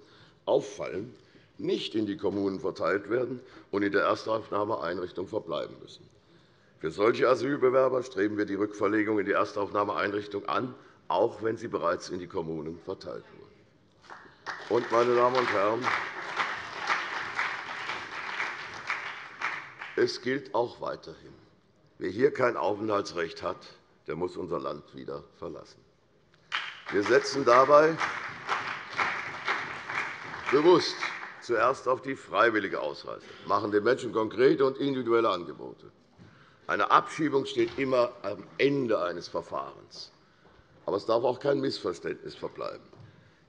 auffallen, nicht in die Kommunen verteilt werden und in der Erstaufnahmeeinrichtung verbleiben müssen. Für solche Asylbewerber streben wir die Rückverlegung in die Erstaufnahmeeinrichtung an, auch wenn sie bereits in die Kommunen verteilt wurden. Und, meine Damen und Herren, es gilt auch weiterhin, wer hier kein Aufenthaltsrecht hat, der muss unser Land wieder verlassen. Wir setzen dabei bewusst zuerst auf die freiwillige Ausreise, machen den Menschen konkrete und individuelle Angebote. Eine Abschiebung steht immer am Ende eines Verfahrens. Aber es darf auch kein Missverständnis verbleiben.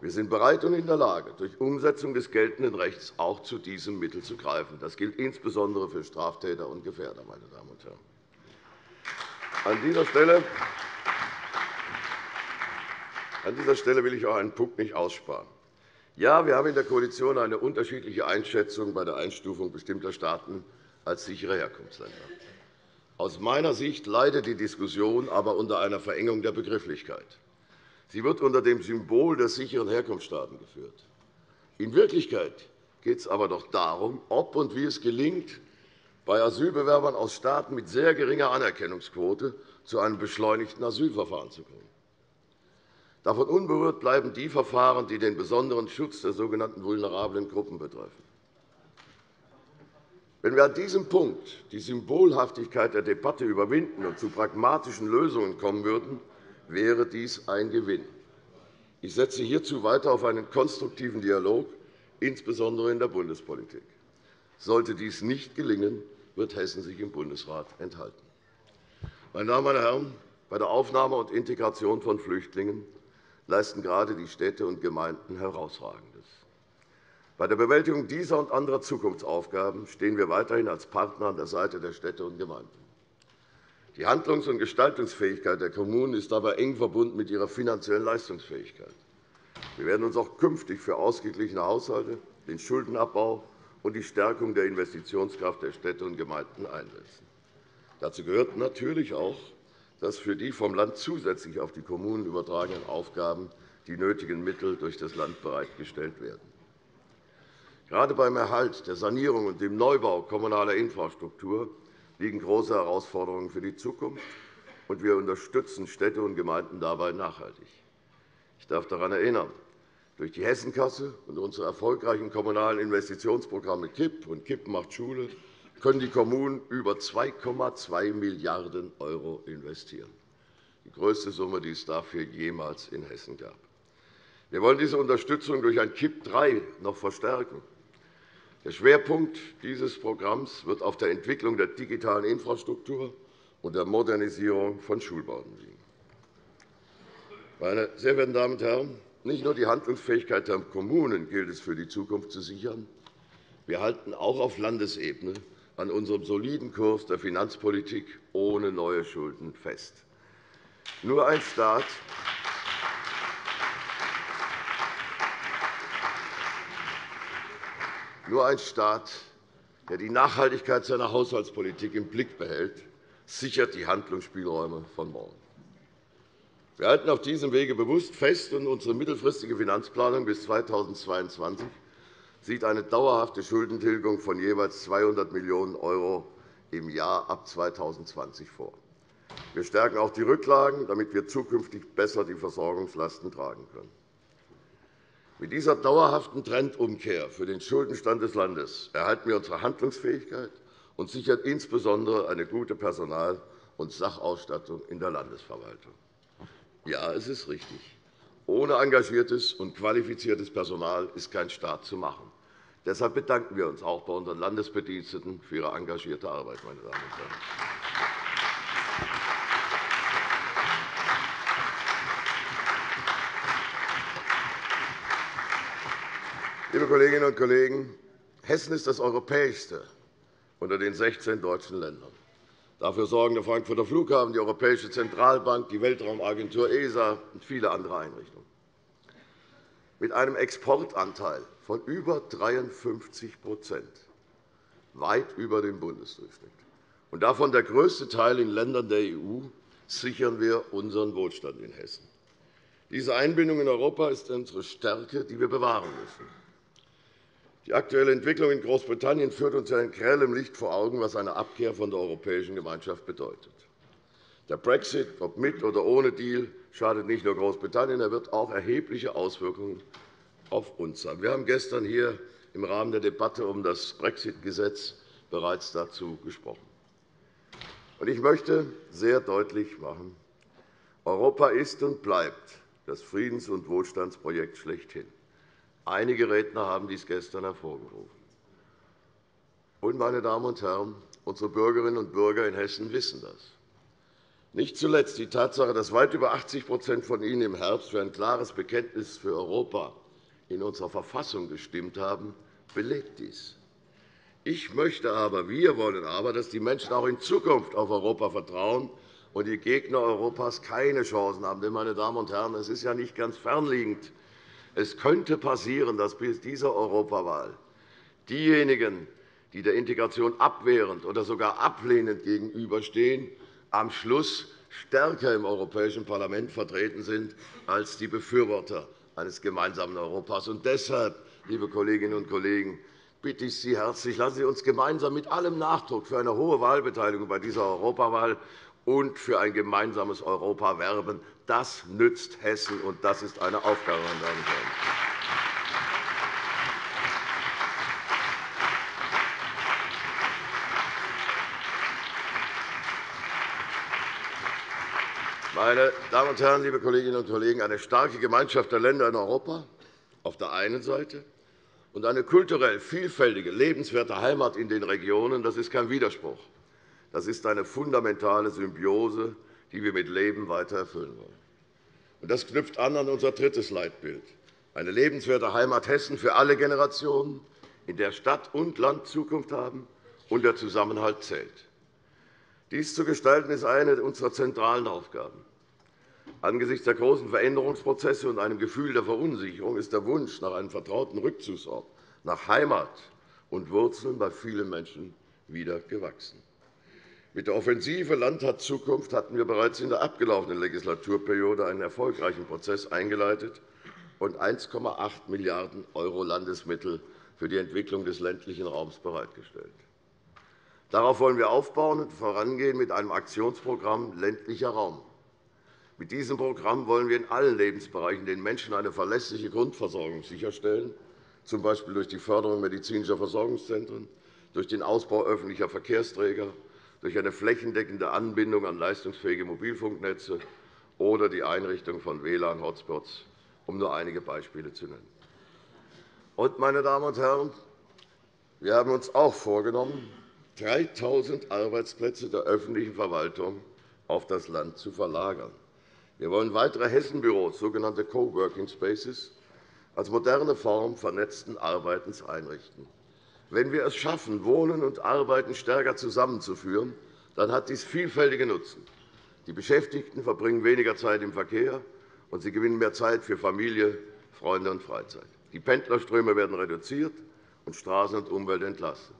Wir sind bereit und in der Lage, durch Umsetzung des geltenden Rechts auch zu diesem Mittel zu greifen. Das gilt insbesondere für Straftäter und Gefährder. Meine Damen und Herren. An dieser Stelle an dieser Stelle will ich auch einen Punkt nicht aussparen. Ja, wir haben in der Koalition eine unterschiedliche Einschätzung bei der Einstufung bestimmter Staaten als sichere Herkunftsländer. Aus meiner Sicht leidet die Diskussion aber unter einer Verengung der Begrifflichkeit. Sie wird unter dem Symbol der sicheren Herkunftsstaaten geführt. In Wirklichkeit geht es aber doch darum, ob und wie es gelingt, bei Asylbewerbern aus Staaten mit sehr geringer Anerkennungsquote zu einem beschleunigten Asylverfahren zu kommen. Davon unberührt bleiben die Verfahren, die den besonderen Schutz der sogenannten vulnerablen Gruppen betreffen. Wenn wir an diesem Punkt die Symbolhaftigkeit der Debatte überwinden und zu pragmatischen Lösungen kommen würden, wäre dies ein Gewinn. Ich setze hierzu weiter auf einen konstruktiven Dialog, insbesondere in der Bundespolitik. Sollte dies nicht gelingen, wird Hessen sich im Bundesrat enthalten. Meine Damen und Herren, bei der Aufnahme und Integration von Flüchtlingen leisten gerade die Städte und Gemeinden Herausragendes. Bei der Bewältigung dieser und anderer Zukunftsaufgaben stehen wir weiterhin als Partner an der Seite der Städte und Gemeinden. Die Handlungs- und Gestaltungsfähigkeit der Kommunen ist dabei eng verbunden mit ihrer finanziellen Leistungsfähigkeit. Wir werden uns auch künftig für ausgeglichene Haushalte, den Schuldenabbau und die Stärkung der Investitionskraft der Städte und Gemeinden einsetzen. Dazu gehört natürlich auch, dass für die vom Land zusätzlich auf die Kommunen übertragenen Aufgaben die nötigen Mittel durch das Land bereitgestellt werden. Gerade beim Erhalt, der Sanierung und dem Neubau kommunaler Infrastruktur liegen große Herausforderungen für die Zukunft, und wir unterstützen Städte und Gemeinden dabei nachhaltig. Ich darf daran erinnern, durch die Hessenkasse und unsere erfolgreichen kommunalen Investitionsprogramme KIP und KIP macht Schule können die Kommunen über 2,2 Milliarden € investieren, die größte Summe, die es dafür jemals in Hessen gab. Wir wollen diese Unterstützung durch ein KIP III noch verstärken. Der Schwerpunkt dieses Programms wird auf der Entwicklung der digitalen Infrastruktur und der Modernisierung von Schulbauten liegen. Meine sehr verehrten Damen und Herren, Nicht nur die Handlungsfähigkeit der Kommunen gilt es für die Zukunft zu sichern. Wir halten auch auf Landesebene an unserem soliden Kurs der Finanzpolitik ohne neue Schulden fest. Nur ein Staat, nur ein Staat, der die Nachhaltigkeit seiner Haushaltspolitik im Blick behält, sichert die Handlungsspielräume von morgen. Wir halten auf diesem Wege bewusst fest, und unsere mittelfristige Finanzplanung bis 2022 sieht eine dauerhafte Schuldentilgung von jeweils 200 Millionen € im Jahr ab 2020 vor. Wir stärken auch die Rücklagen, damit wir zukünftig besser die Versorgungslasten tragen können. Mit dieser dauerhaften Trendumkehr für den Schuldenstand des Landes erhalten wir unsere Handlungsfähigkeit und sichern insbesondere eine gute Personal- und Sachausstattung in der Landesverwaltung. Ja, es ist richtig. Ohne engagiertes und qualifiziertes Personal ist kein Staat zu machen. Deshalb bedanken wir uns auch bei unseren Landesbediensteten für ihre engagierte Arbeit. Meine Damen und Herren. Liebe Kolleginnen und Kollegen, Hessen ist das europäischste unter den 16 deutschen Ländern. Dafür sorgen der Frankfurter Flughafen, die Europäische Zentralbank, die Weltraumagentur ESA und viele andere Einrichtungen. Mit einem Exportanteil von über 53% weit über dem Bundesdurchschnitt, und davon der größte Teil in Ländern der EU, sichern wir unseren Wohlstand in Hessen. Diese Einbindung in Europa ist unsere Stärke, die wir bewahren müssen. Die aktuelle Entwicklung in Großbritannien führt uns in grellem Licht vor Augen, was eine Abkehr von der Europäischen Gemeinschaft bedeutet. Der Brexit, ob mit oder ohne Deal, schadet nicht nur Großbritannien, er wird auch erhebliche Auswirkungen auf uns haben. Wir haben gestern hier im Rahmen der Debatte um das Brexit-Gesetz bereits dazu gesprochen. Ich möchte sehr deutlich machen, Europa ist und bleibt das Friedens- und Wohlstandsprojekt schlechthin. Einige Redner haben dies gestern hervorgerufen. Und, meine Damen und Herren, unsere Bürgerinnen und Bürger in Hessen wissen das. Nicht zuletzt die Tatsache, dass weit über 80% von Ihnen im Herbst für ein klares Bekenntnis für Europa in unserer Verfassung gestimmt haben, belegt dies. Ich möchte aber, wir wollen aber, dass die Menschen auch in Zukunft auf Europa vertrauen und die Gegner Europas keine Chancen haben. Denn, meine Damen und Herren, es ist ja nicht ganz fernliegend, es könnte passieren, dass bis dieser Europawahl diejenigen, die der Integration abwehrend oder sogar ablehnend gegenüberstehen, am Schluss stärker im Europäischen Parlament vertreten sind als die Befürworter eines gemeinsamen Europas. Und deshalb, liebe Kolleginnen und Kollegen, bitte ich Sie herzlich, lassen Sie uns gemeinsam mit allem Nachdruck für eine hohe Wahlbeteiligung bei dieser Europawahl und für ein gemeinsames Europa werben. Das nützt Hessen, und das ist eine Aufgabe. Meine Damen und Herren. Meine Damen und Herren, liebe Kolleginnen und Kollegen, eine starke Gemeinschaft der Länder in Europa auf der einen Seite und eine kulturell vielfältige, lebenswerte Heimat in den Regionen, das ist kein Widerspruch. Das ist eine fundamentale Symbiose, die wir mit Leben weiter erfüllen wollen. Das knüpft an an unser drittes Leitbild, eine lebenswerte Heimat Hessen für alle Generationen, in der Stadt und Land Zukunft haben und der Zusammenhalt zählt. Dies zu gestalten, ist eine unserer zentralen Aufgaben. Angesichts der großen Veränderungsprozesse und einem Gefühl der Verunsicherung ist der Wunsch nach einem vertrauten Rückzugsort, nach Heimat und Wurzeln bei vielen Menschen wieder gewachsen. Mit der Offensive Land hat Zukunft hatten wir bereits in der abgelaufenen Legislaturperiode einen erfolgreichen Prozess eingeleitet und 1,8 Milliarden € Landesmittel für die Entwicklung des ländlichen Raums bereitgestellt. Darauf wollen wir aufbauen und vorangehen mit einem Aktionsprogramm ländlicher Raum. Mit diesem Programm wollen wir in allen Lebensbereichen den Menschen eine verlässliche Grundversorgung sicherstellen, z. B. durch die Förderung medizinischer Versorgungszentren, durch den Ausbau öffentlicher Verkehrsträger, durch eine flächendeckende Anbindung an leistungsfähige Mobilfunknetze oder die Einrichtung von WLAN-Hotspots, um nur einige Beispiele zu nennen. Und, meine Damen und Herren, wir haben uns auch vorgenommen, 3.000 Arbeitsplätze der öffentlichen Verwaltung auf das Land zu verlagern. Wir wollen weitere Hessenbüros, sogenannte Coworking Spaces, als moderne Form vernetzten Arbeitens einrichten. Wenn wir es schaffen, Wohnen und Arbeiten stärker zusammenzuführen, dann hat dies vielfältige Nutzen. Die Beschäftigten verbringen weniger Zeit im Verkehr, und sie gewinnen mehr Zeit für Familie, Freunde und Freizeit. Die Pendlerströme werden reduziert und Straßen und Umwelt entlastet.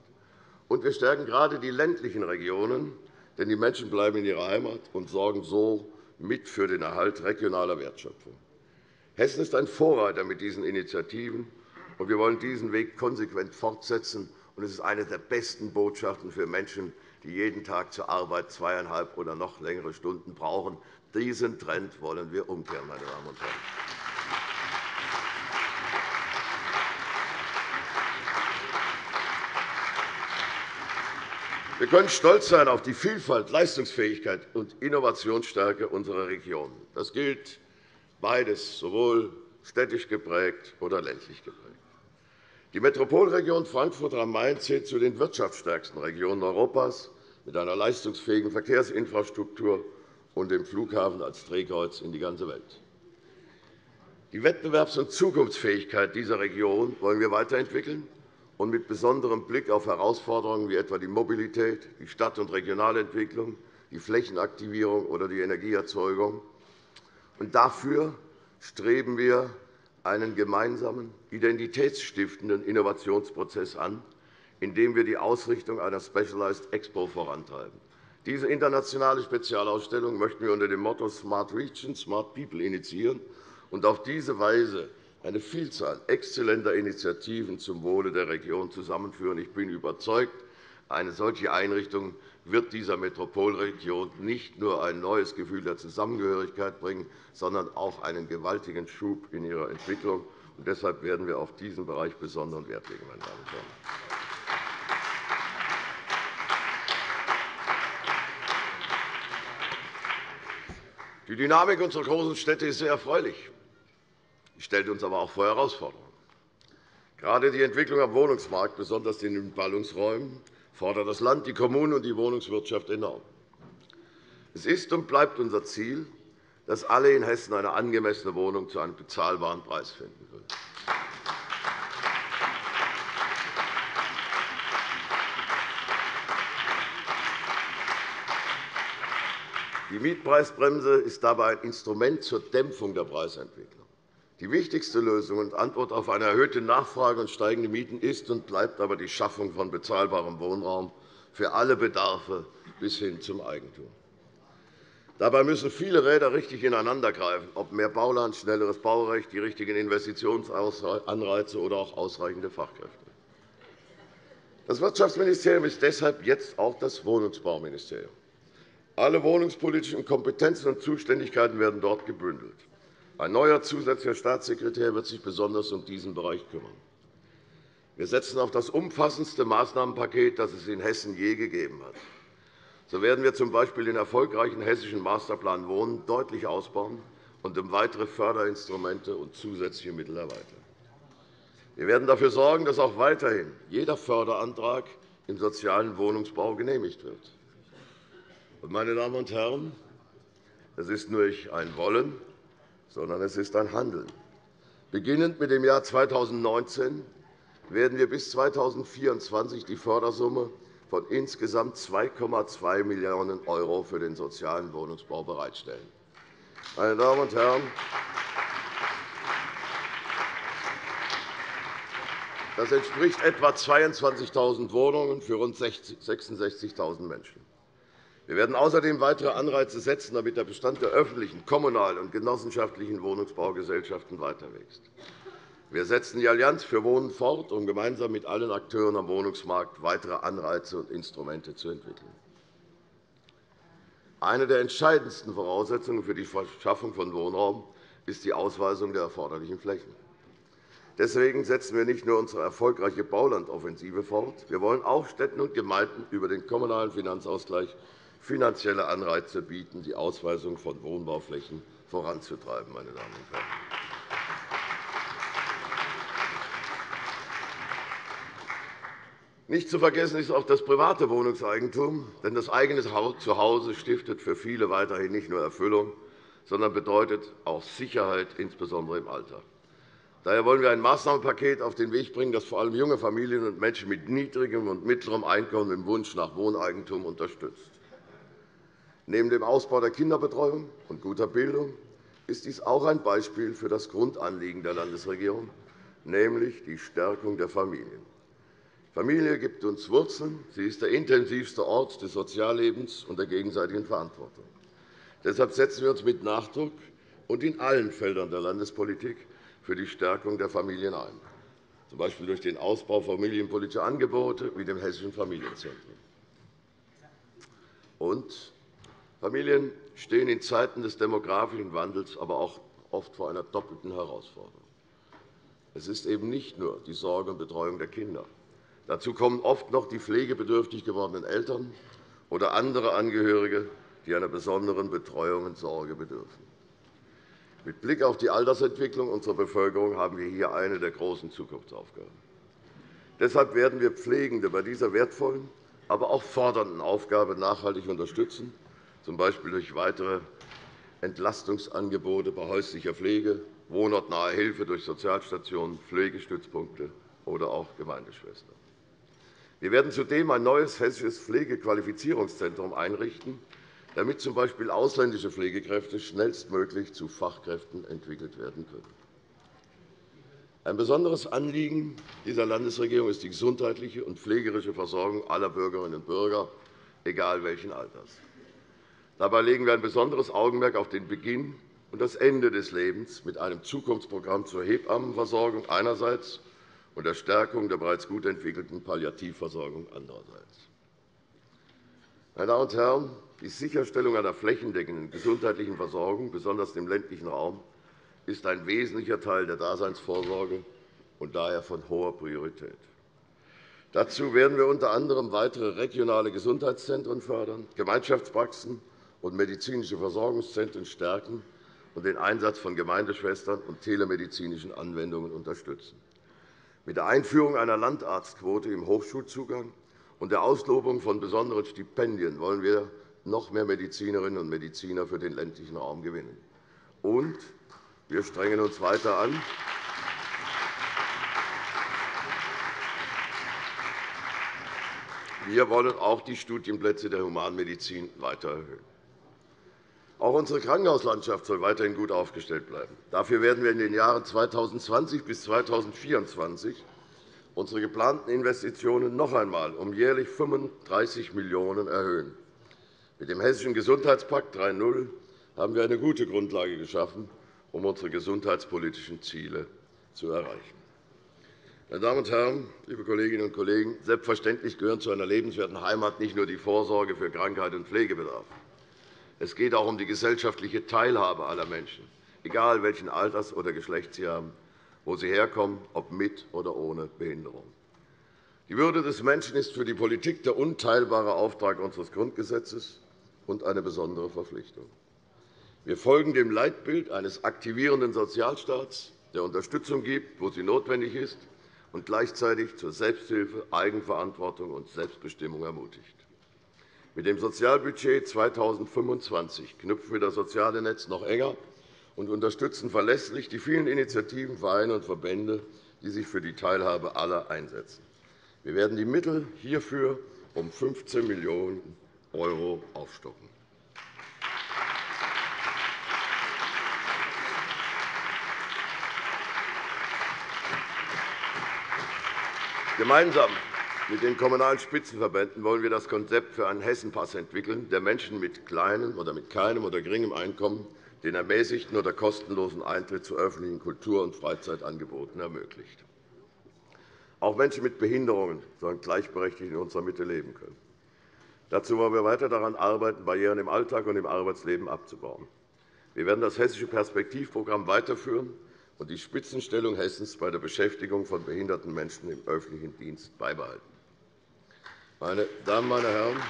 Und wir stärken gerade die ländlichen Regionen, denn die Menschen bleiben in ihrer Heimat und sorgen so mit für den Erhalt regionaler Wertschöpfung. Hessen ist ein Vorreiter mit diesen Initiativen, und wir wollen diesen Weg konsequent fortsetzen. Es ist eine der besten Botschaften für Menschen, die jeden Tag zur Arbeit zweieinhalb oder noch längere Stunden brauchen. Diesen Trend wollen wir umkehren, meine Damen und Herren. Wir können stolz sein auf die Vielfalt, Leistungsfähigkeit und Innovationsstärke unserer Region. Das gilt beides, sowohl städtisch geprägt oder ländlich geprägt. Die Metropolregion Frankfurt am Main zählt zu den wirtschaftsstärksten Regionen Europas mit einer leistungsfähigen Verkehrsinfrastruktur und dem Flughafen als Drehkreuz in die ganze Welt. Die Wettbewerbs- und Zukunftsfähigkeit dieser Region wollen wir weiterentwickeln und mit besonderem Blick auf Herausforderungen wie etwa die Mobilität, die Stadt- und Regionalentwicklung, die Flächenaktivierung oder die Energieerzeugung. Und dafür streben wir einen gemeinsamen, identitätsstiftenden Innovationsprozess an, indem wir die Ausrichtung einer Specialized Expo vorantreiben. Diese internationale Spezialausstellung möchten wir unter dem Motto Smart Region, Smart People initiieren und auf diese Weise eine Vielzahl exzellenter Initiativen zum Wohle der Region zusammenführen. Ich bin überzeugt, eine solche Einrichtung wird dieser Metropolregion nicht nur ein neues Gefühl der Zusammengehörigkeit bringen, sondern auch einen gewaltigen Schub in ihrer Entwicklung. deshalb werden wir auf diesen Bereich besonderen Wert legen. Meine Damen und Herren. Die Dynamik unserer großen Städte ist sehr erfreulich stellt uns aber auch vor Herausforderungen. Gerade die Entwicklung am Wohnungsmarkt, besonders in den Ballungsräumen, fordert das Land, die Kommunen und die Wohnungswirtschaft enorm. Es ist und bleibt unser Ziel, dass alle in Hessen eine angemessene Wohnung zu einem bezahlbaren Preis finden können. Die Mietpreisbremse ist dabei ein Instrument zur Dämpfung der Preisentwicklung. Die wichtigste Lösung und Antwort auf eine erhöhte Nachfrage und steigende Mieten ist und bleibt aber die Schaffung von bezahlbarem Wohnraum für alle Bedarfe bis hin zum Eigentum. Dabei müssen viele Räder richtig ineinandergreifen, ob mehr Bauland, schnelleres Baurecht, die richtigen Investitionsanreize oder auch ausreichende Fachkräfte. Das Wirtschaftsministerium ist deshalb jetzt auch das Wohnungsbauministerium. Alle wohnungspolitischen Kompetenzen und Zuständigkeiten werden dort gebündelt. Ein neuer zusätzlicher Staatssekretär wird sich besonders um diesen Bereich kümmern. Wir setzen auf das umfassendste Maßnahmenpaket, das es in Hessen je gegeben hat. So werden wir z.B. den erfolgreichen hessischen Masterplan Wohnen deutlich ausbauen und um weitere Förderinstrumente und zusätzliche Mittel erweitern. Wir werden dafür sorgen, dass auch weiterhin jeder Förderantrag im sozialen Wohnungsbau genehmigt wird. Meine Damen und Herren, es ist nicht ein Wollen, sondern es ist ein Handeln. Beginnend mit dem Jahr 2019 werden wir bis 2024 die Fördersumme von insgesamt 2,2 Millionen € für den sozialen Wohnungsbau bereitstellen. Meine Damen und Herren, das entspricht etwa 22.000 Wohnungen für rund 66.000 Menschen. Wir werden außerdem weitere Anreize setzen, damit der Bestand der öffentlichen, kommunalen und genossenschaftlichen Wohnungsbaugesellschaften weiter wächst. Wir setzen die Allianz für Wohnen fort, um gemeinsam mit allen Akteuren am Wohnungsmarkt weitere Anreize und Instrumente zu entwickeln. Eine der entscheidendsten Voraussetzungen für die Schaffung von Wohnraum ist die Ausweisung der erforderlichen Flächen. Deswegen setzen wir nicht nur unsere erfolgreiche Baulandoffensive fort. Wir wollen auch Städten und Gemeinden über den Kommunalen Finanzausgleich finanzielle Anreize bieten, die Ausweisung von Wohnbauflächen voranzutreiben. Meine Damen und Herren. Nicht zu vergessen ist auch das private Wohnungseigentum. Denn das eigene Zuhause stiftet für viele weiterhin nicht nur Erfüllung, sondern bedeutet auch Sicherheit, insbesondere im Alter. Daher wollen wir ein Maßnahmenpaket auf den Weg bringen, das vor allem junge Familien und Menschen mit niedrigem und mittlerem Einkommen im Wunsch nach Wohneigentum unterstützt. Neben dem Ausbau der Kinderbetreuung und guter Bildung ist dies auch ein Beispiel für das Grundanliegen der Landesregierung, nämlich die Stärkung der Familien. Familie gibt uns Wurzeln. Sie ist der intensivste Ort des Soziallebens und der gegenseitigen Verantwortung. Deshalb setzen wir uns mit Nachdruck und in allen Feldern der Landespolitik für die Stärkung der Familien ein, z. B. durch den Ausbau familienpolitischer Angebote wie dem Hessischen Familienzentrum. Und Familien stehen in Zeiten des demografischen Wandels aber auch oft vor einer doppelten Herausforderung. Es ist eben nicht nur die Sorge und Betreuung der Kinder. Dazu kommen oft noch die pflegebedürftig gewordenen Eltern oder andere Angehörige, die einer besonderen Betreuung und Sorge bedürfen. Mit Blick auf die Altersentwicklung unserer Bevölkerung haben wir hier eine der großen Zukunftsaufgaben. Deshalb werden wir Pflegende bei dieser wertvollen, aber auch fordernden Aufgabe nachhaltig unterstützen z. B. durch weitere Entlastungsangebote bei häuslicher Pflege, wohnortnahe Hilfe durch Sozialstationen, Pflegestützpunkte oder auch Gemeindeschwestern. Wir werden zudem ein neues hessisches Pflegequalifizierungszentrum einrichten, damit z. B. ausländische Pflegekräfte schnellstmöglich zu Fachkräften entwickelt werden können. Ein besonderes Anliegen dieser Landesregierung ist die gesundheitliche und pflegerische Versorgung aller Bürgerinnen und Bürger, egal welchen Alters. Dabei legen wir ein besonderes Augenmerk auf den Beginn und das Ende des Lebens mit einem Zukunftsprogramm zur Hebammenversorgung einerseits und der Stärkung der bereits gut entwickelten Palliativversorgung andererseits. Meine Damen und Herren, die Sicherstellung einer flächendeckenden gesundheitlichen Versorgung, besonders im ländlichen Raum, ist ein wesentlicher Teil der Daseinsvorsorge und daher von hoher Priorität. Dazu werden wir unter anderem weitere regionale Gesundheitszentren fördern, Gemeinschaftspraxen und medizinische Versorgungszentren stärken und den Einsatz von Gemeindeschwestern und telemedizinischen Anwendungen unterstützen. Mit der Einführung einer Landarztquote im Hochschulzugang und der Auslobung von besonderen Stipendien wollen wir noch mehr Medizinerinnen und Mediziner für den ländlichen Raum gewinnen. Und wir strengen uns weiter an, wir wollen auch die Studienplätze der Humanmedizin weiter erhöhen. Auch unsere Krankenhauslandschaft soll weiterhin gut aufgestellt bleiben. Dafür werden wir in den Jahren 2020 bis 2024 unsere geplanten Investitionen noch einmal um jährlich 35 Millionen € erhöhen. Mit dem Hessischen Gesundheitspakt 3.0 haben wir eine gute Grundlage geschaffen, um unsere gesundheitspolitischen Ziele zu erreichen. Meine Damen und Herren, liebe Kolleginnen und Kollegen! Selbstverständlich gehören zu einer lebenswerten Heimat nicht nur die Vorsorge für Krankheit und Pflegebedarf. Es geht auch um die gesellschaftliche Teilhabe aller Menschen, egal welchen Alters oder Geschlechts sie haben, wo sie herkommen, ob mit oder ohne Behinderung. Die Würde des Menschen ist für die Politik der unteilbare Auftrag unseres Grundgesetzes und eine besondere Verpflichtung. Wir folgen dem Leitbild eines aktivierenden Sozialstaats, der Unterstützung gibt, wo sie notwendig ist, und gleichzeitig zur Selbsthilfe, Eigenverantwortung und Selbstbestimmung ermutigt. Mit dem Sozialbudget 2025 knüpfen wir das soziale Netz noch enger und unterstützen verlässlich die vielen Initiativen, Vereine und Verbände, die sich für die Teilhabe aller einsetzen. Wir werden die Mittel hierfür um 15 Millionen € aufstocken. Gemeinsam mit den Kommunalen Spitzenverbänden wollen wir das Konzept für einen Hessenpass entwickeln, der Menschen mit kleinem oder mit keinem oder geringem Einkommen den ermäßigten oder kostenlosen Eintritt zu öffentlichen Kultur- und Freizeitangeboten ermöglicht. Auch Menschen mit Behinderungen sollen gleichberechtigt in unserer Mitte leben können. Dazu wollen wir weiter daran arbeiten, Barrieren im Alltag und im Arbeitsleben abzubauen. Wir werden das Hessische Perspektivprogramm weiterführen und die Spitzenstellung Hessens bei der Beschäftigung von behinderten Menschen im öffentlichen Dienst beibehalten. Meine Damen, meine Herren,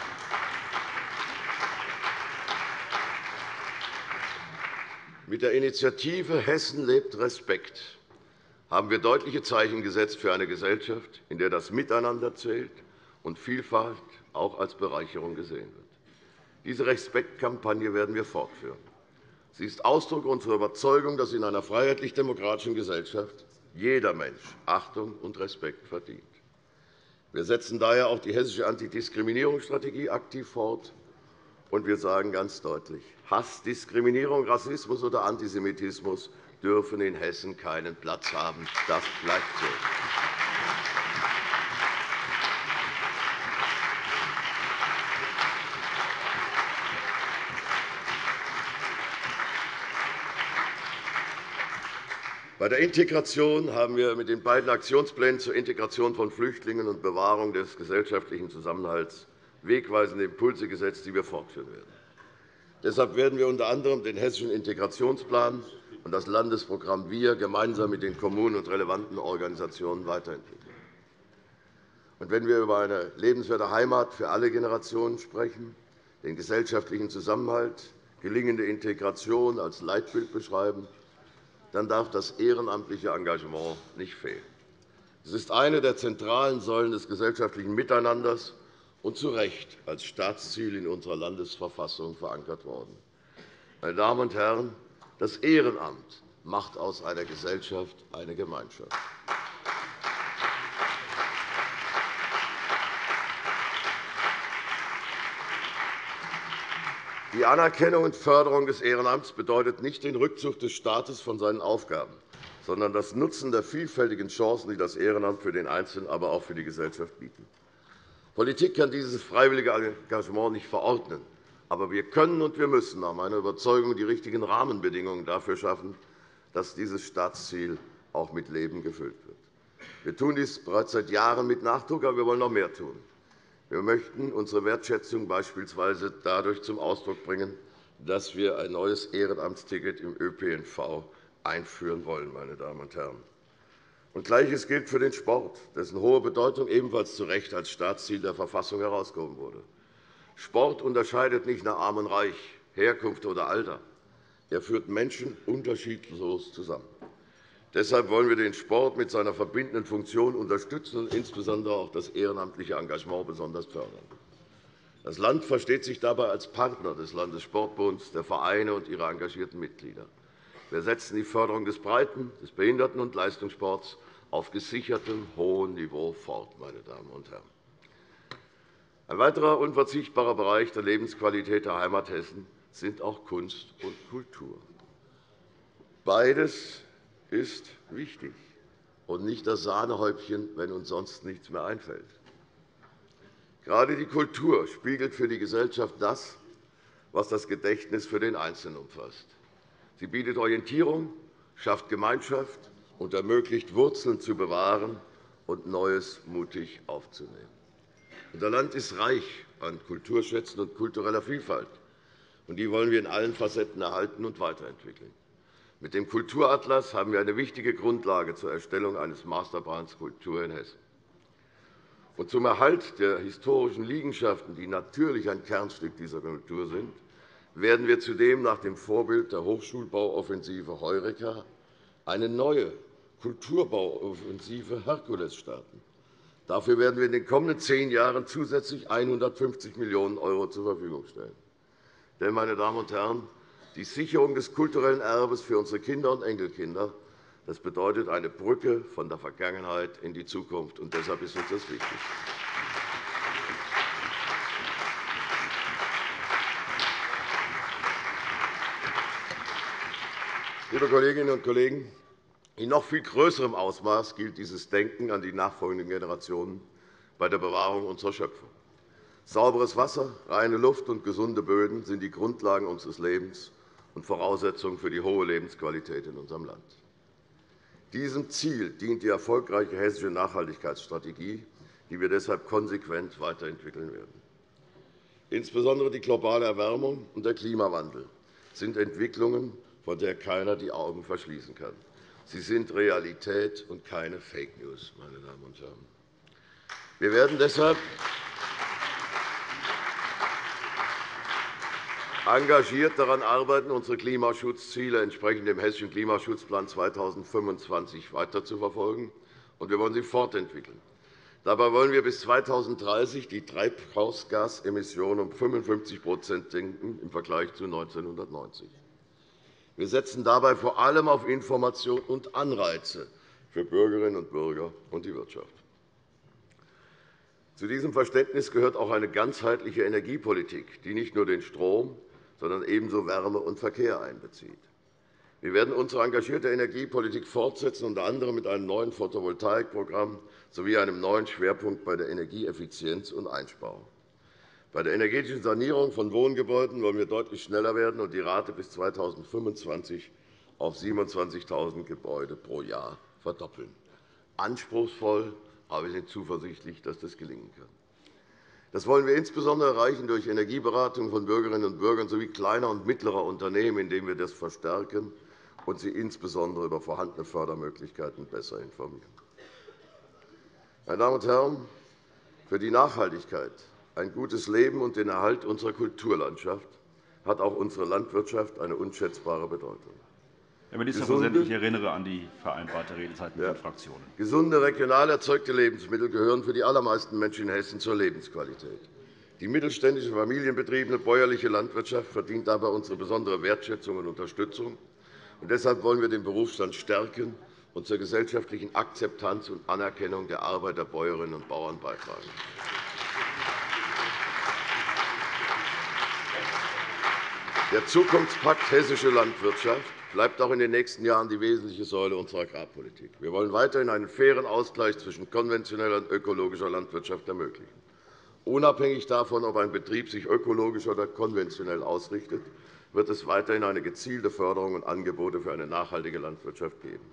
mit der Initiative Hessen lebt Respekt haben wir deutliche Zeichen gesetzt für eine Gesellschaft, in der das Miteinander zählt und Vielfalt auch als Bereicherung gesehen wird. Diese Respektkampagne werden wir fortführen. Sie ist Ausdruck unserer Überzeugung, dass in einer freiheitlich-demokratischen Gesellschaft jeder Mensch Achtung und Respekt verdient. Wir setzen daher auch die hessische Antidiskriminierungsstrategie aktiv fort. Und wir sagen ganz deutlich, Hass, Diskriminierung, Rassismus oder Antisemitismus dürfen in Hessen keinen Platz haben. Das bleibt so. Bei der Integration haben wir mit den beiden Aktionsplänen zur Integration von Flüchtlingen und Bewahrung des gesellschaftlichen Zusammenhalts wegweisende Impulse gesetzt, die wir fortführen werden. Deshalb werden wir unter anderem den Hessischen Integrationsplan und das Landesprogramm Wir gemeinsam mit den Kommunen und relevanten Organisationen weiterentwickeln. Und wenn wir über eine lebenswerte Heimat für alle Generationen sprechen, den gesellschaftlichen Zusammenhalt, gelingende Integration als Leitbild beschreiben, dann darf das ehrenamtliche Engagement nicht fehlen. Es ist eine der zentralen Säulen des gesellschaftlichen Miteinanders und zu Recht als Staatsziel in unserer Landesverfassung verankert worden. Meine Damen und Herren, das Ehrenamt macht aus einer Gesellschaft eine Gemeinschaft. Die Anerkennung und Förderung des Ehrenamts bedeutet nicht den Rückzug des Staates von seinen Aufgaben, sondern das Nutzen der vielfältigen Chancen, die das Ehrenamt für den Einzelnen, aber auch für die Gesellschaft bieten. Politik kann dieses freiwillige Engagement nicht verordnen. Aber wir können und wir müssen nach meiner Überzeugung die richtigen Rahmenbedingungen dafür schaffen, dass dieses Staatsziel auch mit Leben gefüllt wird. Wir tun dies bereits seit Jahren mit Nachdruck, aber wir wollen noch mehr tun. Wir möchten unsere Wertschätzung beispielsweise dadurch zum Ausdruck bringen, dass wir ein neues Ehrenamtsticket im ÖPNV einführen wollen. Meine Damen und Herren. Und Gleiches gilt für den Sport, dessen hohe Bedeutung ebenfalls zu Recht als Staatsziel der Verfassung herausgehoben wurde. Sport unterscheidet nicht nach Arm und Reich, Herkunft oder Alter. Er führt Menschen unterschiedlos zusammen. Deshalb wollen wir den Sport mit seiner verbindenden Funktion unterstützen und insbesondere auch das ehrenamtliche Engagement besonders fördern. Das Land versteht sich dabei als Partner des Landessportbunds, der Vereine und ihrer engagierten Mitglieder. Wir setzen die Förderung des Breiten-, des Behinderten- und Leistungssports auf gesichertem hohem Niveau fort. Meine Damen und Herren. Ein weiterer unverzichtbarer Bereich der Lebensqualität der Heimat Hessen sind auch Kunst und Kultur. Beides ist wichtig und nicht das Sahnehäubchen, wenn uns sonst nichts mehr einfällt. Gerade die Kultur spiegelt für die Gesellschaft das, was das Gedächtnis für den Einzelnen umfasst. Sie bietet Orientierung, schafft Gemeinschaft und ermöglicht, Wurzeln zu bewahren und Neues mutig aufzunehmen. Unser Land ist reich an Kulturschätzen und kultureller Vielfalt. und Die wollen wir in allen Facetten erhalten und weiterentwickeln. Mit dem Kulturatlas haben wir eine wichtige Grundlage zur Erstellung eines Masterplans Kultur in Hessen. Und zum Erhalt der historischen Liegenschaften, die natürlich ein Kernstück dieser Kultur sind, werden wir zudem nach dem Vorbild der Hochschulbauoffensive Heureka eine neue Kulturbauoffensive Herkules starten. Dafür werden wir in den kommenden zehn Jahren zusätzlich 150 Millionen € zur Verfügung stellen. Denn, meine Damen und Herren, die Sicherung des kulturellen Erbes für unsere Kinder und Enkelkinder das bedeutet eine Brücke von der Vergangenheit in die Zukunft. Und deshalb ist uns das wichtig. Liebe Kolleginnen und Kollegen, in noch viel größerem Ausmaß gilt dieses Denken an die nachfolgenden Generationen bei der Bewahrung unserer Schöpfung. Sauberes Wasser, reine Luft und gesunde Böden sind die Grundlagen unseres Lebens und Voraussetzungen für die hohe Lebensqualität in unserem Land. Diesem Ziel dient die erfolgreiche hessische Nachhaltigkeitsstrategie, die wir deshalb konsequent weiterentwickeln werden. Insbesondere die globale Erwärmung und der Klimawandel sind Entwicklungen, von der keiner die Augen verschließen kann. Sie sind Realität und keine Fake News. Meine Damen und Herren. Wir werden deshalb engagiert daran arbeiten, unsere Klimaschutzziele entsprechend dem Hessischen Klimaschutzplan 2025 weiterzuverfolgen. Wir wollen sie fortentwickeln. Dabei wollen wir bis 2030 die Treibhausgasemissionen um 55% senken im Vergleich zu 1990. Wir setzen dabei vor allem auf Information und Anreize für Bürgerinnen und Bürger und die Wirtschaft. Zu diesem Verständnis gehört auch eine ganzheitliche Energiepolitik, die nicht nur den Strom, sondern ebenso Wärme und Verkehr einbezieht. Wir werden unsere engagierte Energiepolitik fortsetzen, unter anderem mit einem neuen Photovoltaikprogramm sowie einem neuen Schwerpunkt bei der Energieeffizienz und Einsparung. Bei der energetischen Sanierung von Wohngebäuden wollen wir deutlich schneller werden und die Rate bis 2025 auf 27.000 Gebäude pro Jahr verdoppeln. Anspruchsvoll, aber wir sind zuversichtlich, dass das gelingen kann. Das wollen wir insbesondere erreichen durch Energieberatung von Bürgerinnen und Bürgern sowie kleiner und mittlerer Unternehmen, indem wir das verstärken und sie insbesondere über vorhandene Fördermöglichkeiten besser informieren. Meine Damen und Herren, für die Nachhaltigkeit, ein gutes Leben und den Erhalt unserer Kulturlandschaft hat auch unsere Landwirtschaft eine unschätzbare Bedeutung. Herr Ministerpräsident, ich erinnere an die vereinbarte Redezeit mit den Fraktionen. Gesunde, regional erzeugte Lebensmittel gehören für die allermeisten Menschen in Hessen zur Lebensqualität. Die mittelständische, familienbetriebene bäuerliche Landwirtschaft verdient dabei unsere besondere Wertschätzung und Unterstützung. Und deshalb wollen wir den Berufsstand stärken und zur gesellschaftlichen Akzeptanz und Anerkennung der Arbeit der Bäuerinnen und Bauern beitragen. Der Zukunftspakt Hessische Landwirtschaft bleibt auch in den nächsten Jahren die wesentliche Säule unserer Agrarpolitik. Wir wollen weiterhin einen fairen Ausgleich zwischen konventioneller und ökologischer Landwirtschaft ermöglichen. Unabhängig davon, ob ein Betrieb sich ökologisch oder konventionell ausrichtet, wird es weiterhin eine gezielte Förderung und Angebote für eine nachhaltige Landwirtschaft geben.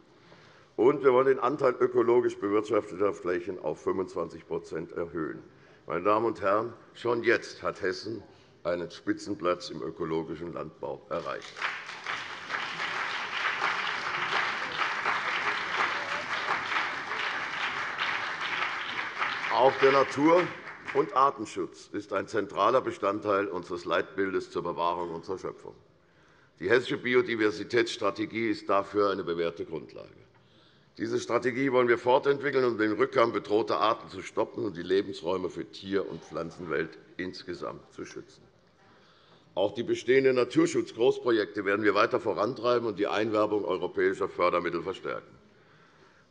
Und wir wollen den Anteil ökologisch bewirtschafteter Flächen auf 25% erhöhen. Meine Damen und Herren, schon jetzt hat Hessen einen Spitzenplatz im ökologischen Landbau erreicht. Auch der Natur- und Artenschutz ist ein zentraler Bestandteil unseres Leitbildes zur Bewahrung unserer Schöpfung. Die hessische Biodiversitätsstrategie ist dafür eine bewährte Grundlage. Diese Strategie wollen wir fortentwickeln, um den Rückgang bedrohter Arten zu stoppen und die Lebensräume für Tier- und Pflanzenwelt insgesamt zu schützen. Auch die bestehenden Naturschutzgroßprojekte werden wir weiter vorantreiben und die Einwerbung europäischer Fördermittel verstärken.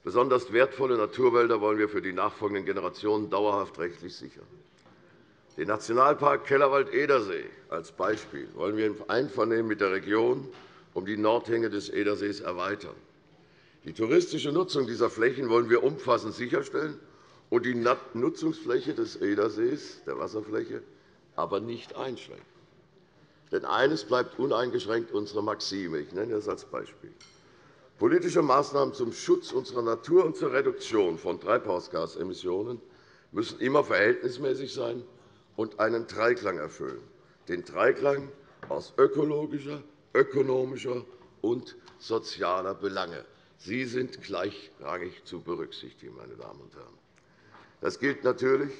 Besonders wertvolle Naturwälder wollen wir für die nachfolgenden Generationen dauerhaft rechtlich sichern. Den Nationalpark Kellerwald-Edersee als Beispiel wollen wir im Einvernehmen mit der Region um die Nordhänge des Edersees erweitern. Die touristische Nutzung dieser Flächen wollen wir umfassend sicherstellen und die Nutzungsfläche des Edersees, der Wasserfläche, aber nicht einschränken. Denn eines bleibt uneingeschränkt unsere Maxime. Ich nenne das als Beispiel. Politische Maßnahmen zum Schutz unserer Natur und zur Reduktion von Treibhausgasemissionen müssen immer verhältnismäßig sein und einen Dreiklang erfüllen, den Dreiklang aus ökologischer, ökonomischer und sozialer Belange. Sie sind gleichrangig zu berücksichtigen, meine Damen und Herren. Das gilt natürlich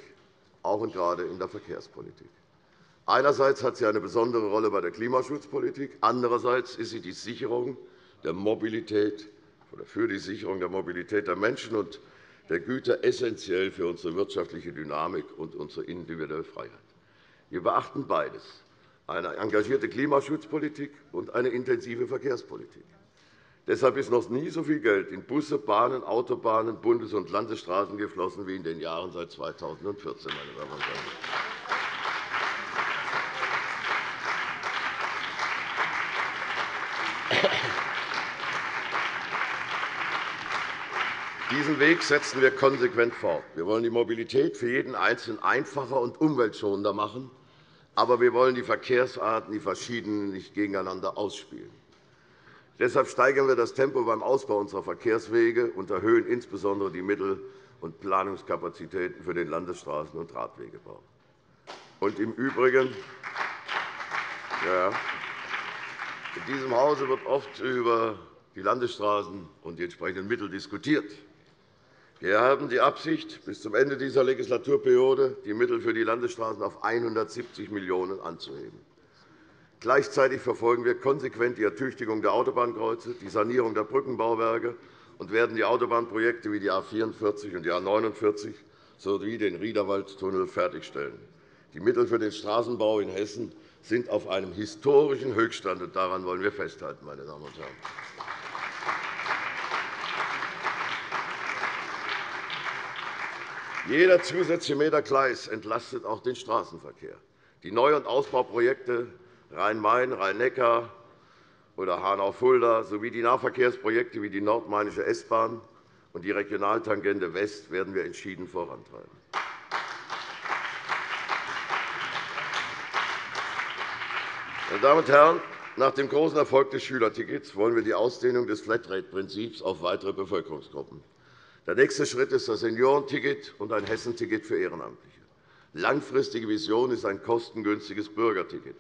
auch und gerade in der Verkehrspolitik. Einerseits hat sie eine besondere Rolle bei der Klimaschutzpolitik, andererseits ist sie die Sicherung der Mobilität oder für die Sicherung der Mobilität der Menschen und der Güter essentiell für unsere wirtschaftliche Dynamik und unsere individuelle Freiheit. Wir beachten beides, eine engagierte Klimaschutzpolitik und eine intensive Verkehrspolitik. Deshalb ist noch nie so viel Geld in Busse, Bahnen, Autobahnen, Bundes- und Landesstraßen geflossen wie in den Jahren seit 2014. Meine Damen und Herren. Diesen Weg setzen wir konsequent fort. Wir wollen die Mobilität für jeden Einzelnen einfacher und umweltschonender machen, aber wir wollen die Verkehrsarten, die verschiedenen, nicht gegeneinander ausspielen. Deshalb steigern wir das Tempo beim Ausbau unserer Verkehrswege und erhöhen insbesondere die Mittel- und Planungskapazitäten für den Landesstraßen- und Radwegebau. Und Im Übrigen ja, in diesem Hause wird oft über die Landesstraßen und die entsprechenden Mittel diskutiert. Wir haben die Absicht, bis zum Ende dieser Legislaturperiode die Mittel für die Landesstraßen auf 170 Millionen € anzuheben. Gleichzeitig verfolgen wir konsequent die Ertüchtigung der Autobahnkreuze, die Sanierung der Brückenbauwerke und werden die Autobahnprojekte wie die A 44 und die A 49 sowie den Riederwaldtunnel fertigstellen. Die Mittel für den Straßenbau in Hessen sind auf einem historischen Höchststand. und Daran wollen wir festhalten, meine Damen und Herren. Jeder zusätzliche Meter Gleis entlastet auch den Straßenverkehr. Die Neu- und Ausbauprojekte Rhein-Main, Rhein-Neckar oder Hanau-Fulda sowie die Nahverkehrsprojekte wie die Nordmainische S-Bahn und die Regionaltangente West werden wir entschieden vorantreiben. Meine Damen und Herren, nach dem großen Erfolg des Schülertickets wollen wir die Ausdehnung des Flatrate-Prinzips auf weitere Bevölkerungsgruppen. Der nächste Schritt ist das Seniorenticket und ein Hessenticket für Ehrenamtliche. Langfristige Vision ist ein kostengünstiges Bürgerticket.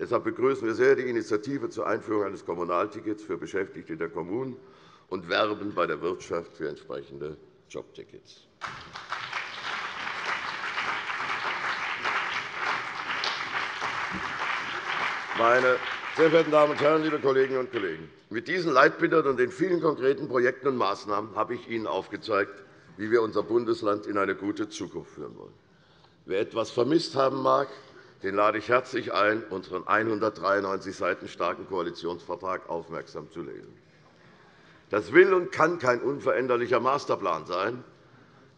Deshalb begrüßen wir sehr die Initiative zur Einführung eines Kommunaltickets für Beschäftigte der Kommunen und werben bei der Wirtschaft für entsprechende Jobtickets. Meine sehr verehrten Damen und Herren, liebe Kolleginnen und Kollegen! Mit diesen Leitbildern und den vielen konkreten Projekten und Maßnahmen habe ich Ihnen aufgezeigt, wie wir unser Bundesland in eine gute Zukunft führen wollen. Wer etwas vermisst haben mag, den lade ich herzlich ein, unseren 193 Seiten starken Koalitionsvertrag aufmerksam zu lesen. Das will und kann kein unveränderlicher Masterplan sein,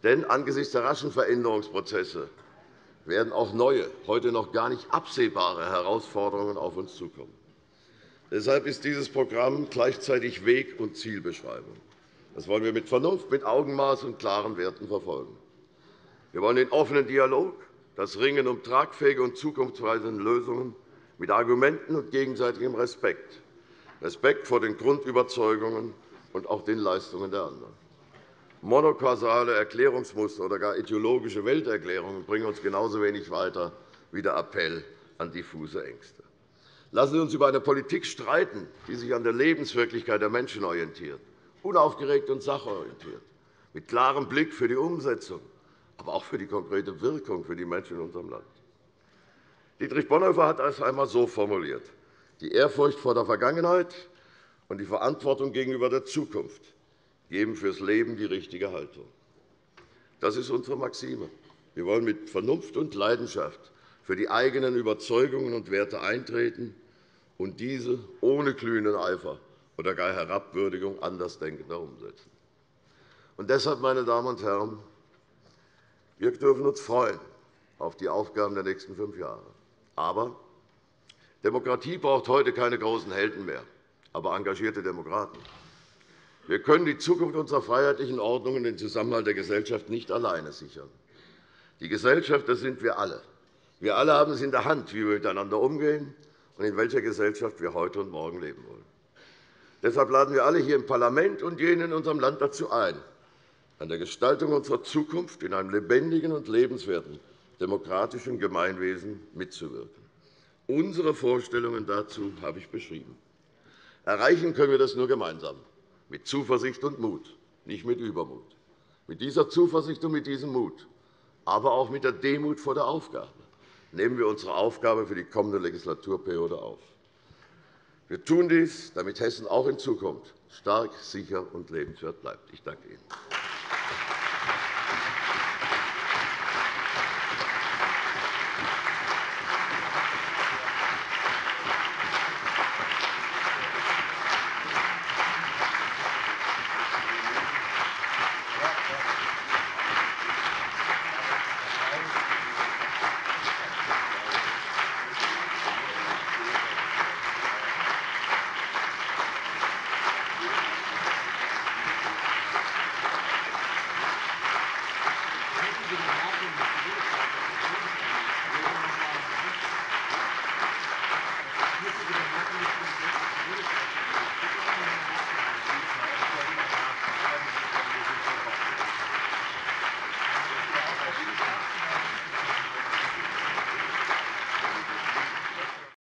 denn angesichts der raschen Veränderungsprozesse werden auch neue, heute noch gar nicht absehbare Herausforderungen auf uns zukommen. Deshalb ist dieses Programm gleichzeitig Weg- und Zielbeschreibung. Das wollen wir mit Vernunft, mit Augenmaß und klaren Werten verfolgen. Wir wollen den offenen Dialog, das Ringen um tragfähige und zukunftsweisende Lösungen mit Argumenten und gegenseitigem Respekt, Respekt vor den Grundüberzeugungen und auch den Leistungen der anderen. Monokausale Erklärungsmuster oder gar ideologische Welterklärungen bringen uns genauso wenig weiter wie der Appell an diffuse Ängste. Lassen Sie uns über eine Politik streiten, die sich an der Lebenswirklichkeit der Menschen orientiert, unaufgeregt und sachorientiert, mit klarem Blick für die Umsetzung, aber auch für die konkrete Wirkung für die Menschen in unserem Land. Dietrich Bonhoeffer hat es einmal so formuliert. Die Ehrfurcht vor der Vergangenheit und die Verantwortung gegenüber der Zukunft geben fürs Leben die richtige Haltung. Das ist unsere Maxime. Wir wollen mit Vernunft und Leidenschaft für die eigenen Überzeugungen und Werte eintreten und diese ohne glühenden Eifer oder gar Herabwürdigung Andersdenkender umsetzen. Und deshalb, meine Damen und Herren, wir dürfen uns freuen auf die Aufgaben der nächsten fünf Jahre. Aber Demokratie braucht heute keine großen Helden mehr, aber engagierte Demokraten. Wir können die Zukunft unserer freiheitlichen Ordnung und den Zusammenhalt der Gesellschaft nicht alleine sichern. Die Gesellschaft, das sind wir alle. Wir alle haben es in der Hand, wie wir miteinander umgehen und in welcher Gesellschaft wir heute und morgen leben wollen. Deshalb laden wir alle hier im Parlament und jene in unserem Land dazu ein, an der Gestaltung unserer Zukunft in einem lebendigen und lebenswerten demokratischen Gemeinwesen mitzuwirken. Unsere Vorstellungen dazu habe ich beschrieben. Erreichen können wir das nur gemeinsam, mit Zuversicht und Mut, nicht mit Übermut. Mit dieser Zuversicht und mit diesem Mut, aber auch mit der Demut vor der Aufgabe nehmen wir unsere Aufgabe für die kommende Legislaturperiode auf. Wir tun dies, damit Hessen auch in Zukunft stark, sicher und lebenswert bleibt. Ich danke Ihnen.